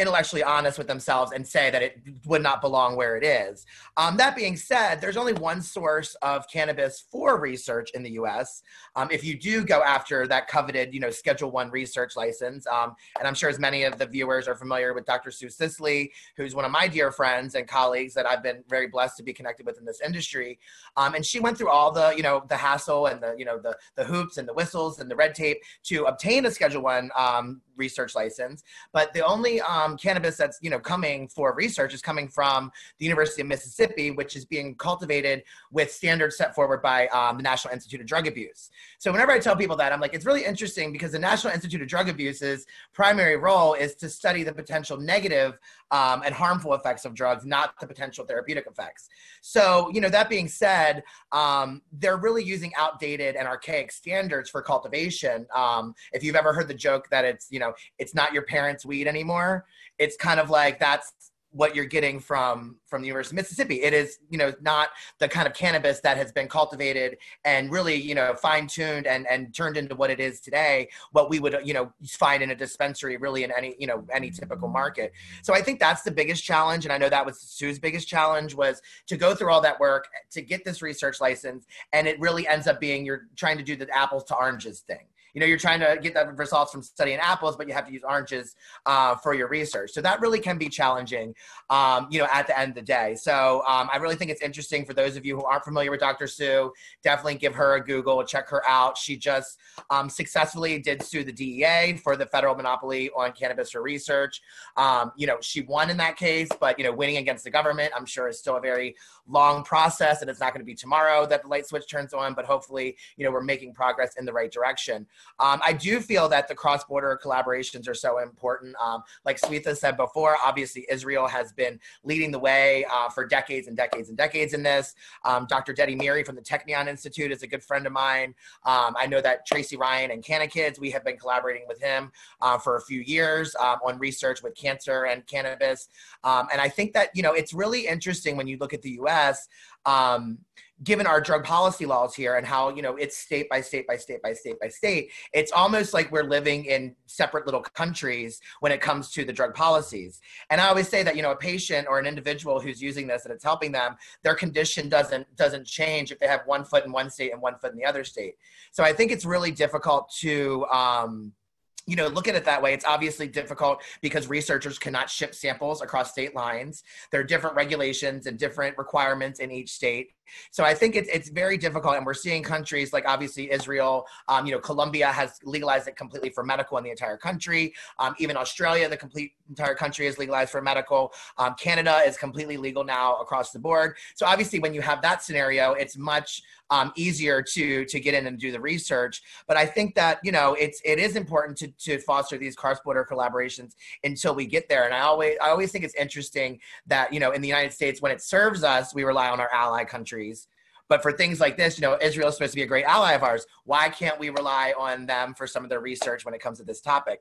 intellectually honest with themselves and say that it would not belong where it is. Um, that being said, there's only one source of cannabis for research in the U.S. Um, if you do go after that coveted, you know, Schedule One research license, um, and I'm sure as many of the viewers are familiar with Dr. Sue Sisley, who's one of my dear friends and colleagues that I've been very blessed to be connected with in this industry, um, and she went through all the, you know, the hassle and the, you know, the the hoops and the whistles and the red tape to obtain a Schedule One um, research license. But the only um, cannabis that's you know coming for research is coming from the University of Mississippi, which is being cultivated with standards set forward by um, the National Institute of Drug Abuse. So whenever I tell people that, I'm like, it's really interesting because the National Institute of Drug Abuse's primary role is to study the potential negative um, and harmful effects of drugs, not the potential therapeutic effects. So, you know, that being said, um, they're really using outdated and archaic standards for cultivation. Um, if you've ever heard the joke that it's, you know, it's not your parents' weed anymore, it's kind of like that's what you're getting from from the University of Mississippi. It is, you know, not the kind of cannabis that has been cultivated and really, you know, fine tuned and and turned into what it is today. What we would, you know, find in a dispensary, really in any, you know, any typical market. So I think that's the biggest challenge, and I know that was Sue's biggest challenge was to go through all that work to get this research license, and it really ends up being you're trying to do the apples to oranges thing you know you're trying to get the results from studying apples but you have to use oranges uh, for your research. So that really can be challenging um, you know at the end of the day. So um, i really think it's interesting for those of you who aren't familiar with dr sue definitely give her a google check her out. She just um, successfully did sue the dea for the federal monopoly on cannabis for research. Um, you know she won in that case but you know winning against the government i'm sure is still a very long process and it's not going to be tomorrow that the light switch turns on but hopefully you know we're making progress in the right direction um, I do feel that the cross-border collaborations are so important. Um, like Swetha said before, obviously Israel has been leading the way uh, for decades and decades and decades in this. Um, Dr. Dedi Meiri from the Technion Institute is a good friend of mine. Um, I know that Tracy Ryan and Cannakids, we have been collaborating with him uh, for a few years um, on research with cancer and cannabis. Um, and I think that, you know, it's really interesting when you look at the U.S., given our drug policy laws here and how you know it's state by state by state by state by state it's almost like we're living in separate little countries when it comes to the drug policies and i always say that you know a patient or an individual who's using this and it's helping them their condition doesn't doesn't change if they have one foot in one state and one foot in the other state so i think it's really difficult to um, you know, look at it that way. It's obviously difficult because researchers cannot ship samples across state lines. There are different regulations and different requirements in each state. So I think it's it's very difficult, and we're seeing countries like obviously Israel. Um, you know, Colombia has legalized it completely for medical in the entire country. Um, even Australia, the complete entire country is legalized for medical. Um, Canada is completely legal now across the board. So obviously, when you have that scenario, it's much um, easier to to get in and do the research. But I think that you know it's it is important to to foster these cross-border collaborations until we get there. And I always I always think it's interesting that you know in the United States when it serves us, we rely on our ally countries countries. But for things like this, you know, Israel is supposed to be a great ally of ours. Why can't we rely on them for some of their research when it comes to this topic?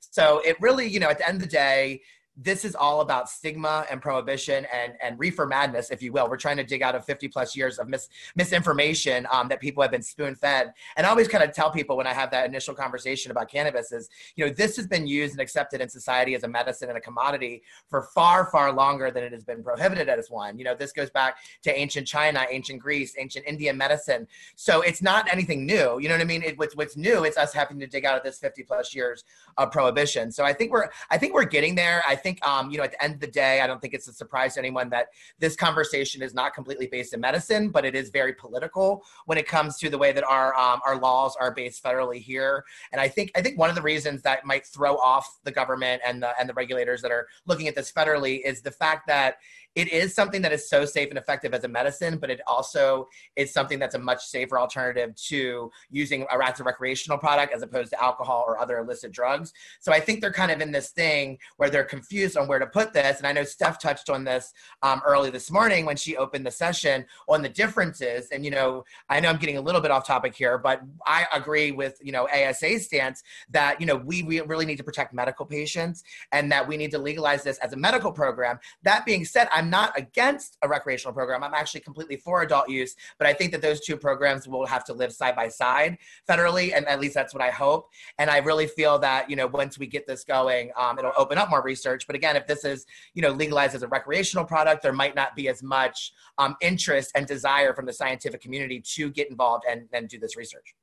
So it really, you know, at the end of the day, this is all about stigma and prohibition and, and reefer madness, if you will. We're trying to dig out of 50 plus years of mis, misinformation um, that people have been spoon fed. And I always kind of tell people when I have that initial conversation about cannabis is, you know, this has been used and accepted in society as a medicine and a commodity for far, far longer than it has been prohibited as one. You know, this goes back to ancient China, ancient Greece, ancient Indian medicine. So it's not anything new. You know what I mean? It, what's, what's new, it's us having to dig out of this 50 plus years of prohibition. So I think we're, I think we're getting there. I think think, um, you know, at the end of the day, I don't think it's a surprise to anyone that this conversation is not completely based in medicine, but it is very political when it comes to the way that our um, our laws are based federally here. And I think I think one of the reasons that might throw off the government and the and the regulators that are looking at this federally is the fact that it is something that is so safe and effective as a medicine, but it also is something that's a much safer alternative to using a as a recreational product as opposed to alcohol or other illicit drugs. So I think they're kind of in this thing where they're confused confused on where to put this. And I know Steph touched on this um, early this morning when she opened the session on the differences. And, you know, I know I'm getting a little bit off topic here, but I agree with, you know, ASA's stance that, you know, we, we really need to protect medical patients and that we need to legalize this as a medical program. That being said, I'm not against a recreational program. I'm actually completely for adult use, but I think that those two programs will have to live side by side federally. And at least that's what I hope. And I really feel that, you know, once we get this going, um, it'll open up more research. But again, if this is, you know, legalized as a recreational product, there might not be as much um, interest and desire from the scientific community to get involved and, and do this research.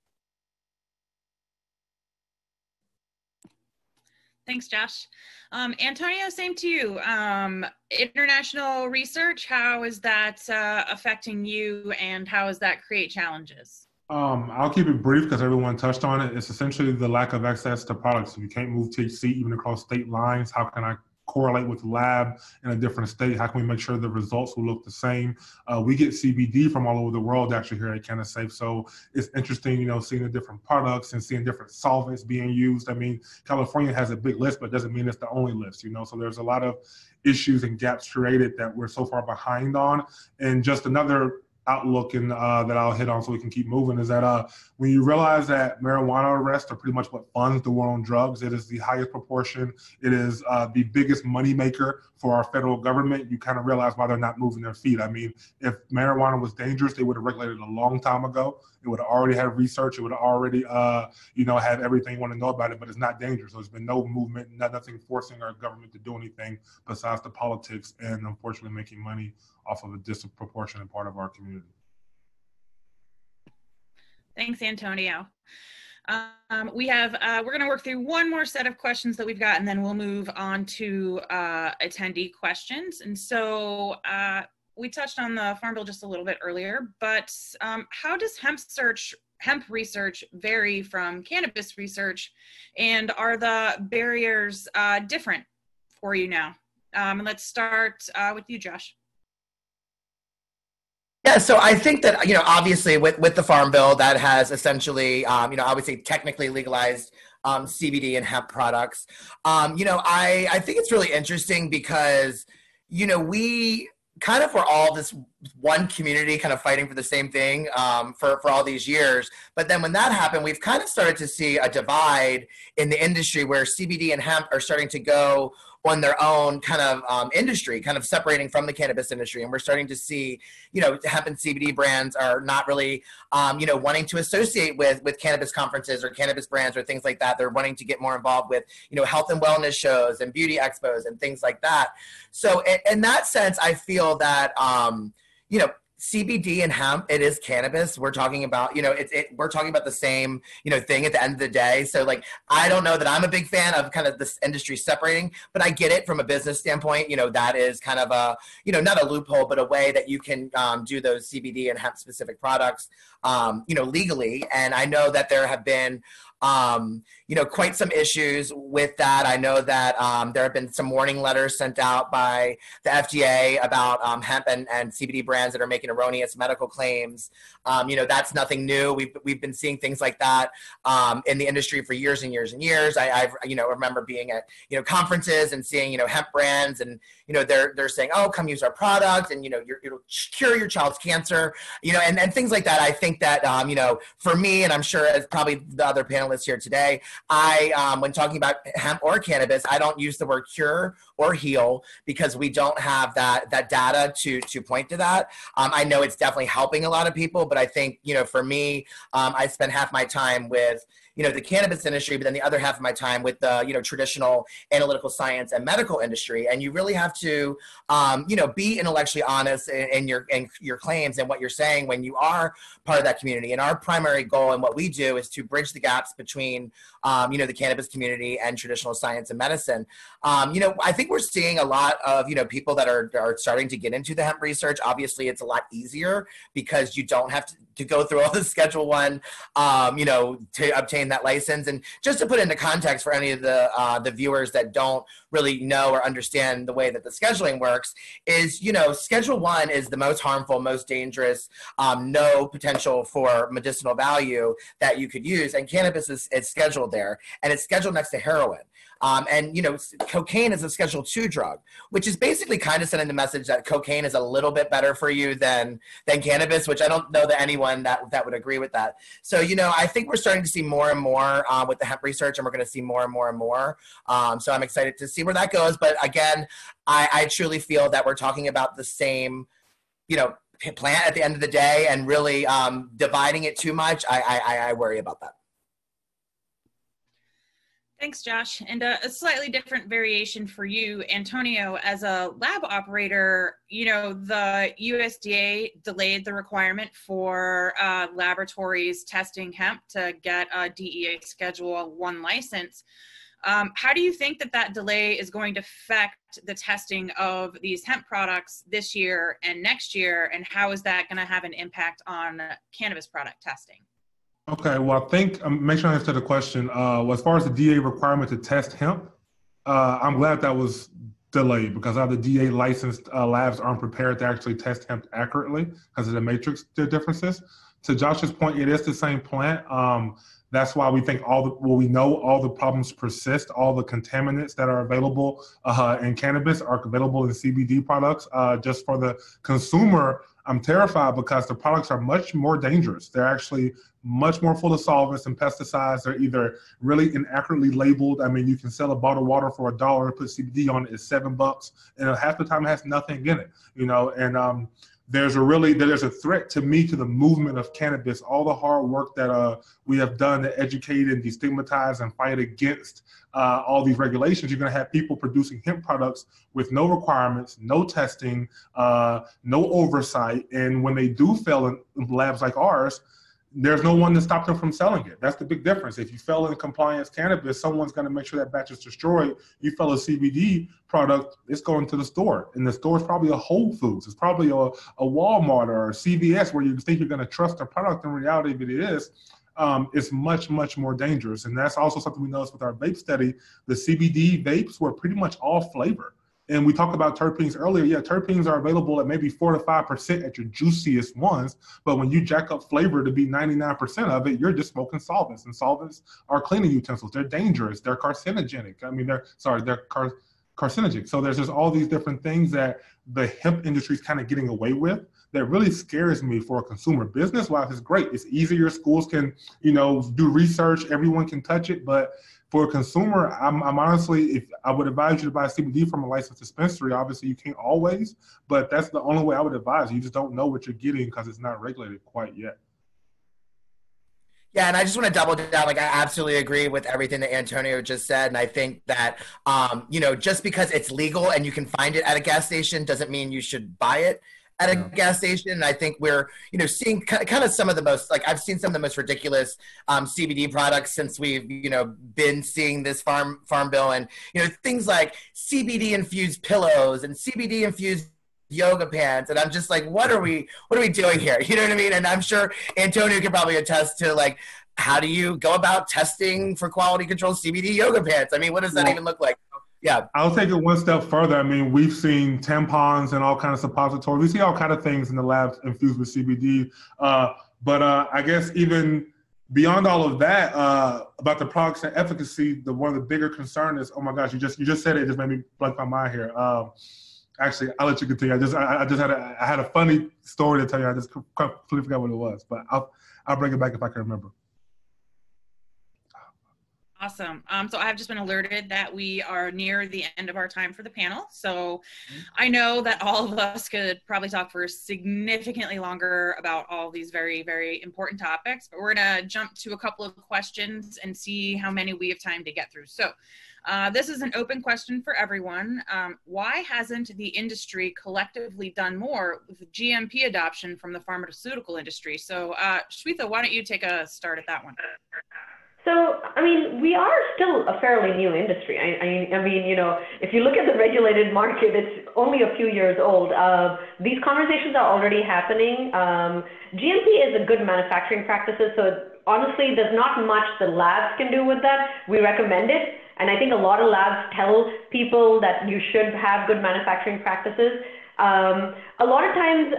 Thanks, Josh. Um, Antonio, same to you. Um, international research, how is that uh, affecting you and how does that create challenges? Um, I'll keep it brief because everyone touched on it. It's essentially the lack of access to products. If you can't move THC even across state lines, how can I correlate with lab in a different state? How can we make sure the results will look the same? Uh, we get CBD from all over the world actually here at CannaSafe. So it's interesting, you know, seeing the different products and seeing different solvents being used. I mean, California has a big list, but doesn't mean it's the only list, you know, so there's a lot of issues and gaps created that we're so far behind on. And just another outlook and uh, that I'll hit on so we can keep moving is that uh, when you realize that marijuana arrests are pretty much what funds the war on drugs, it is the highest proportion. It is uh, the biggest moneymaker for our federal government. You kind of realize why they're not moving their feet. I mean, if marijuana was dangerous, they would have regulated it a long time ago. It would have already had research. It would have already, uh, you know, had everything you want to know about it. But it's not dangerous. So there's been no movement, nothing forcing our government to do anything besides the politics and unfortunately making money off of a disproportionate part of our community. Thanks, Antonio. Um, we have, uh, we're going to work through one more set of questions that we've got, and then we'll move on to uh, attendee questions. And so uh, we touched on the Farm Bill just a little bit earlier, but um, how does hemp search hemp research vary from cannabis research and are the barriers uh, different for you now um, and let's start uh, with you josh yeah, so I think that you know, obviously, with with the Farm Bill, that has essentially, um, you know, obviously technically legalized um, CBD and hemp products. Um, you know, I I think it's really interesting because you know we kind of were all this one community kind of fighting for the same thing um, for, for all these years. But then when that happened, we've kind of started to see a divide in the industry where CBD and hemp are starting to go on their own kind of um, industry, kind of separating from the cannabis industry. And we're starting to see, you know, hemp and CBD brands are not really, um, you know, wanting to associate with with cannabis conferences or cannabis brands or things like that. They're wanting to get more involved with, you know, health and wellness shows and beauty expos and things like that. So in, in that sense, I feel that, um, you know, CBD and hemp, it is cannabis. We're talking about, you know, it's it, we're talking about the same, you know, thing at the end of the day. So like, I don't know that I'm a big fan of kind of this industry separating, but I get it from a business standpoint. You know, that is kind of a, you know, not a loophole, but a way that you can um, do those CBD and hemp specific products, um, you know, legally. And I know that there have been, um, you know, quite some issues with that. I know that um, there have been some warning letters sent out by the FDA about um, hemp and, and CBD brands that are making erroneous medical claims. Um, you know, that's nothing new. We've, we've been seeing things like that um, in the industry for years and years and years. I, I've, you know, remember being at, you know, conferences and seeing, you know, hemp brands and, you know, they're, they're saying, oh, come use our product and, you know, it'll cure your child's cancer, you know, and, and things like that. I think that, um, you know, for me, and I'm sure as probably the other panelists here today, I, um, when talking about hemp or cannabis, I don't use the word cure or heal because we don't have that, that data to, to point to that. Um, I know it's definitely helping a lot of people, but but I think, you know, for me, um, I spend half my time with you know the cannabis industry, but then the other half of my time with the you know traditional analytical science and medical industry. And you really have to um, you know be intellectually honest in, in your in your claims and what you're saying when you are part of that community. And our primary goal and what we do is to bridge the gaps between um, you know the cannabis community and traditional science and medicine. Um, you know, I think we're seeing a lot of you know people that are are starting to get into the hemp research. Obviously, it's a lot easier because you don't have to, to go through all the <laughs> Schedule One, um, you know, to obtain that license. And just to put into context for any of the uh, the viewers that don't really know or understand the way that the scheduling works, is you know Schedule One is the most harmful, most dangerous, um, no potential for medicinal value that you could use, and cannabis is, is scheduled there, and it's scheduled next to heroin. Um, and you know, cocaine is a Schedule Two drug, which is basically kind of sending the message that cocaine is a little bit better for you than than cannabis. Which I don't know that anyone that that would agree with that. So you know, I think we're starting to see more and more uh, with the hemp research, and we're going to see more and more and more. Um, so I'm excited to see where that goes. But again, I, I truly feel that we're talking about the same, you know, plant at the end of the day, and really um, dividing it too much. I, I I worry about that. Thanks, Josh. And a, a, slightly different variation for you, Antonio, as a lab operator, you know, the USDA delayed the requirement for uh, laboratories testing hemp to get a DEA Schedule 1 license. Um, how do you think that that delay is going to affect the testing of these hemp products this year and next year? And how is that going to have an impact on cannabis product testing? Okay, well, I think um, make sure I answer the question. Uh, well, as far as the DA requirement to test hemp, uh, I'm glad that was delayed because other DA licensed uh, labs aren't prepared to actually test hemp accurately because of the matrix differences. To Josh's point, it is the same plant. Um, that's why we think all the well, we know all the problems persist. All the contaminants that are available uh, in cannabis are available in CBD products. Uh, just for the consumer, I'm terrified because the products are much more dangerous. They're actually much more full of solvents and pesticides. They're either really inaccurately labeled. I mean, you can sell a bottle of water for a dollar, put CBD on it, it's seven bucks, and half the time it has nothing in it. You know, and um, there's a really there's a threat to me to the movement of cannabis. All the hard work that uh, we have done to educate and destigmatize and fight against uh, all these regulations. You're going to have people producing hemp products with no requirements, no testing, uh, no oversight, and when they do fail in labs like ours, there's no one to stop them from selling it. That's the big difference. If you fail in compliance cannabis, someone's going to make sure that batch is destroyed. You fail a CBD product, it's going to the store. And the store is probably a Whole Foods. It's probably a, a Walmart or a CVS where you think you're going to trust the product. In reality, if it is, um, it's much, much more dangerous. And that's also something we noticed with our vape study. The CBD vapes were pretty much all flavor. And we talked about terpenes earlier. Yeah, terpenes are available at maybe four to five percent at your juiciest ones. But when you jack up flavor to be 99% of it, you're just smoking solvents. And solvents are cleaning utensils. They're dangerous. They're carcinogenic. I mean, they're sorry, they're car- carcinogenic. So there's just all these different things that the hemp industry is kind of getting away with that really scares me for a consumer business. While it's great, it's easier. Schools can, you know, do research. Everyone can touch it, but for a consumer, I'm, I'm, honestly, if I would advise you to buy CBD from a licensed dispensary, obviously you can't always, but that's the only way I would advise. You just don't know what you're getting because it's not regulated quite yet. Yeah, and I just want to double down. Like, I absolutely agree with everything that Antonio just said, and I think that, um, you know, just because it's legal and you can find it at a gas station doesn't mean you should buy it at a gas station. And I think we're, you know, seeing kind of some of the most, like I've seen some of the most ridiculous um, CBD products since we've, you know, been seeing this farm farm bill, and you know, things like CBD infused pillows and CBD infused yoga pants. And i'm just like what are we what are we doing here? <laughs> You know what i mean? And i'm sure antonio can probably attest to like how do you go about testing for quality control cbd yoga pants? I mean what does that even look like yeah. I'll take it one step further. I mean, we've seen tampons and all kind of suppositories. We see all kind of things in the labs infused with CBD. Uh, but uh, I guess even beyond all of that, uh, about the products and efficacy, the one of the bigger concern is, oh my gosh, you just you just said it, it just made me blank my mind here. Um, actually, I'll let you continue. I just I, I, just had a I had a funny story to tell you. I just completely forgot what it was, but I'll I'll bring it back if I can remember. Awesome. Um, so I've just been alerted that we are near the end of our time for the panel. So mm-hmm. I know that all of us could probably talk for significantly longer about all these very, very important topics, but we're going to jump to a couple of questions and see how many we have time to get through. So uh, this is an open question for everyone. Um, why hasn't the industry collectively done more with GMP adoption from the pharmaceutical industry? So uh, Swetha, why don't you take a start at that one? So, I mean, we are still a fairly new industry. I, I, I, mean, you know, if you look at the regulated market, it's only a few years old. Uh, these conversations are already happening. Um, GMP is a good manufacturing practices, so honestly, there's not much the labs can do with that. We recommend it, and I think a lot of labs tell people that you should have good manufacturing practices. Um, a lot of times,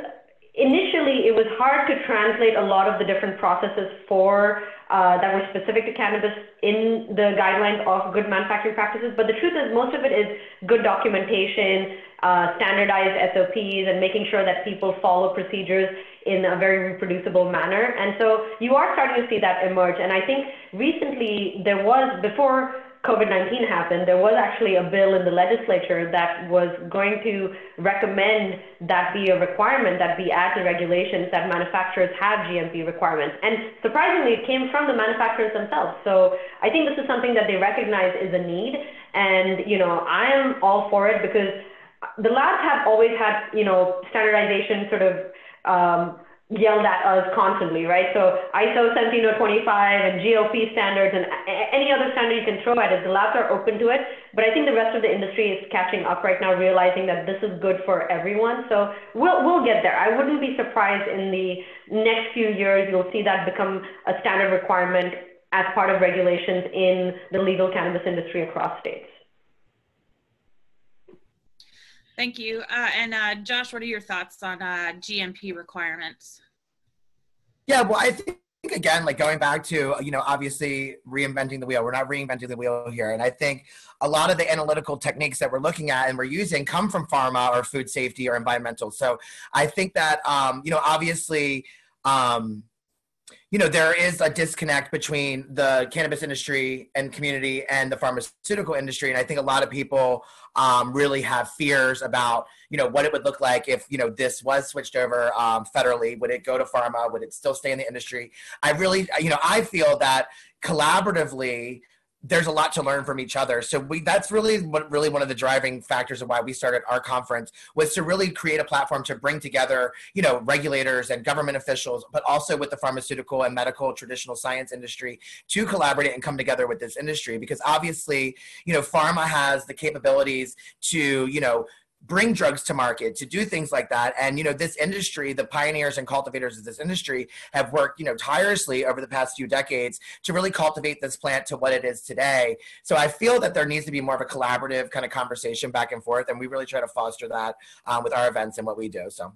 initially it was hard to translate a lot of the different processes for uh, that were specific to cannabis in the guidelines of good manufacturing practices. But the truth is, most of it is good documentation, uh, standardized SOPs, and making sure that people follow procedures in a very reproducible manner. And so you are starting to see that emerge. And I think recently there was, before COVID-19 happened, there was actually a bill in the legislature that was going to recommend that be a requirement, that be added to regulations that manufacturers have GMP requirements. And surprisingly, it came from the manufacturers themselves. So I think this is something that they recognize is a need. And, you know, I am all for it because the labs have always had, you know, standardization sort of um, yelled at us constantly, right? So ISO 17025 and GLP standards and any other standard you can throw at it, the labs are open to it. But I think the rest of the industry is catching up right now, realizing that this is good for everyone. So we'll, we'll get there. I wouldn't be surprised in the next few years, you'll see that become a standard requirement as part of regulations in the legal cannabis industry across states. Thank you. Uh, and uh, Josh, what are your thoughts on uh, GMP requirements? Yeah, well, I think again, like going back to, you know, obviously reinventing the wheel. We're not reinventing the wheel here. And I think a lot of the analytical techniques that we're looking at and we're using come from pharma or food safety or environmental. So I think that, um, you know, obviously, um, you know there is a disconnect between the cannabis industry and community and the pharmaceutical industry and i think a lot of people um, really have fears about you know what it would look like if you know this was switched over um, federally. Would it go to pharma? Would it still stay in the industry? I really you know i feel that collaboratively there's a lot to learn from each other. So we that's really what really one of the driving factors of why we started our conference was to really create a platform to bring together, you know, regulators and government officials, but also with the pharmaceutical and medical traditional science industry to collaborate and come together with this industry because obviously, you know, pharma has the capabilities to, you know, bring drugs to market to do things like that. And you know this industry the pioneers and cultivators of this industry have worked you know tirelessly over the past few decades to really cultivate this plant to what it is today. So i feel that there needs to be more of a collaborative kind of conversation back and forth and we really try to foster that um, with our events and what we do so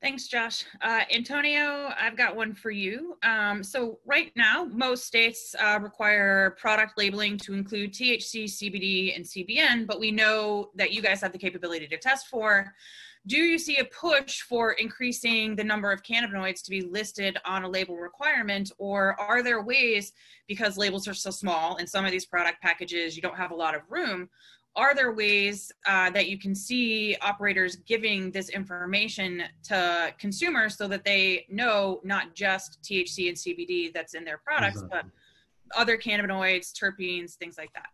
Thanks, Josh. Uh, Antonio, I've got one for you. Um, so right now, most states uh, require product labeling to include THC, CBD, and CBN, but we know that you guys have the capability to test for. Do you see a push for increasing the number of cannabinoids to be listed on a label requirement, or are there ways, because labels are so small and some of these product packages, you don't have a lot of room, are there ways uh, that you can see operators giving this information to consumers so that they know not just THC and CBD that's in their products, exactly. but other cannabinoids, terpenes, things like that?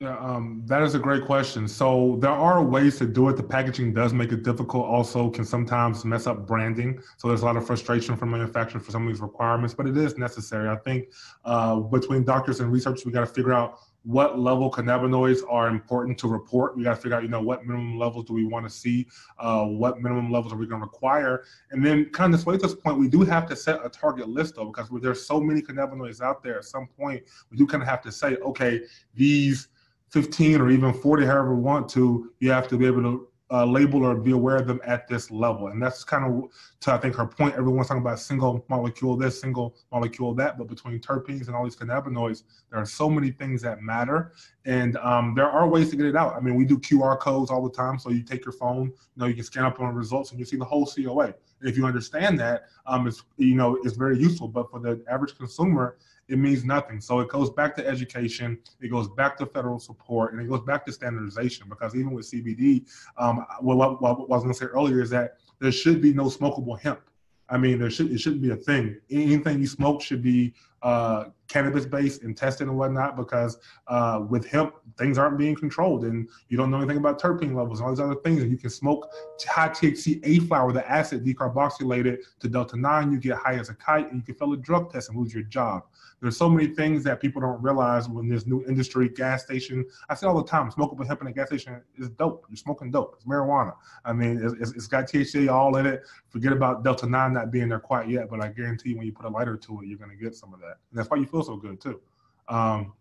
Yeah, um, that is a great question. So there are ways to do it. The packaging does make it difficult. Also, can sometimes mess up branding. So there's a lot of frustration from manufacturers for some of these requirements, but it is necessary. I think uh, between doctors and research, we got to figure out what level cannabinoids are important to report. We got to figure out, you know, what minimum levels do we want to see? Uh, what minimum levels are we going to require? And then, kind of this way, to this point, we do have to set a target list though, because there's so many cannabinoids out there. At some point, we do kind of have to say, okay, these 15 or even 40, however we want to, you have to be able to uh, label or be aware of them at this level. And that's kind of to, I think, her point. Everyone's talking about single molecule this, single molecule that, but between terpenes and all these cannabinoids, there are so many things that matter. And um, there are ways to get it out. I mean, we do QR codes all the time. So you take your phone, you know, you can scan up on results and you see the whole COA. And if you understand that, um, it's, you know, it's very useful. But for the average consumer, it means nothing. So it goes back to education, it goes back to federal support, and it goes back to standardization. Because even with CBD, um, what, what, what I was going to say earlier is that there should be no smokable hemp. I mean, there should it shouldn't be a thing. Anything you smoke should be uh, cannabis based and tested and whatnot because uh, with hemp things aren't being controlled and you don't know anything about terpene levels and all these other things and you can smoke high THC A flower the acid decarboxylated to delta 9 you get high as a kite and you can fail a drug test and lose your job. There's so many things that people don't realize when this new industry gas station. I say all the time smokable hemp in a gas station is dope. You're smoking dope. It's marijuana. I mean it's, it's got THC all in it. Forget about delta 9 not being there quite yet but I guarantee when you put a lighter to it you're going to get some of that and that's why you feel so good too. Um,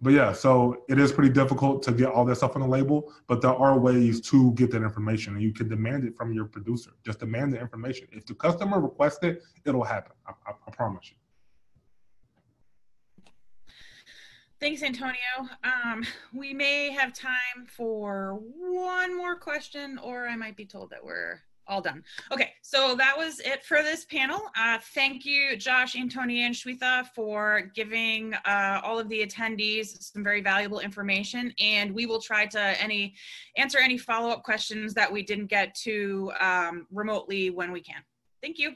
but yeah, so it is pretty difficult to get all that stuff on the label, but there are ways to get that information and you can demand it from your producer. Just demand the information. If the customer requests it, it'll happen. I, I, I promise you. Thanks, Antonio. Um, we may have time for one more question, or I might be told that we're all done. Okay, so that was it for this panel. Uh, thank you, Josh, Antonia, and Swetha for giving uh, all of the attendees some very valuable information. And we will try to any answer any follow-up questions that we didn't get to um, remotely when we can. Thank you.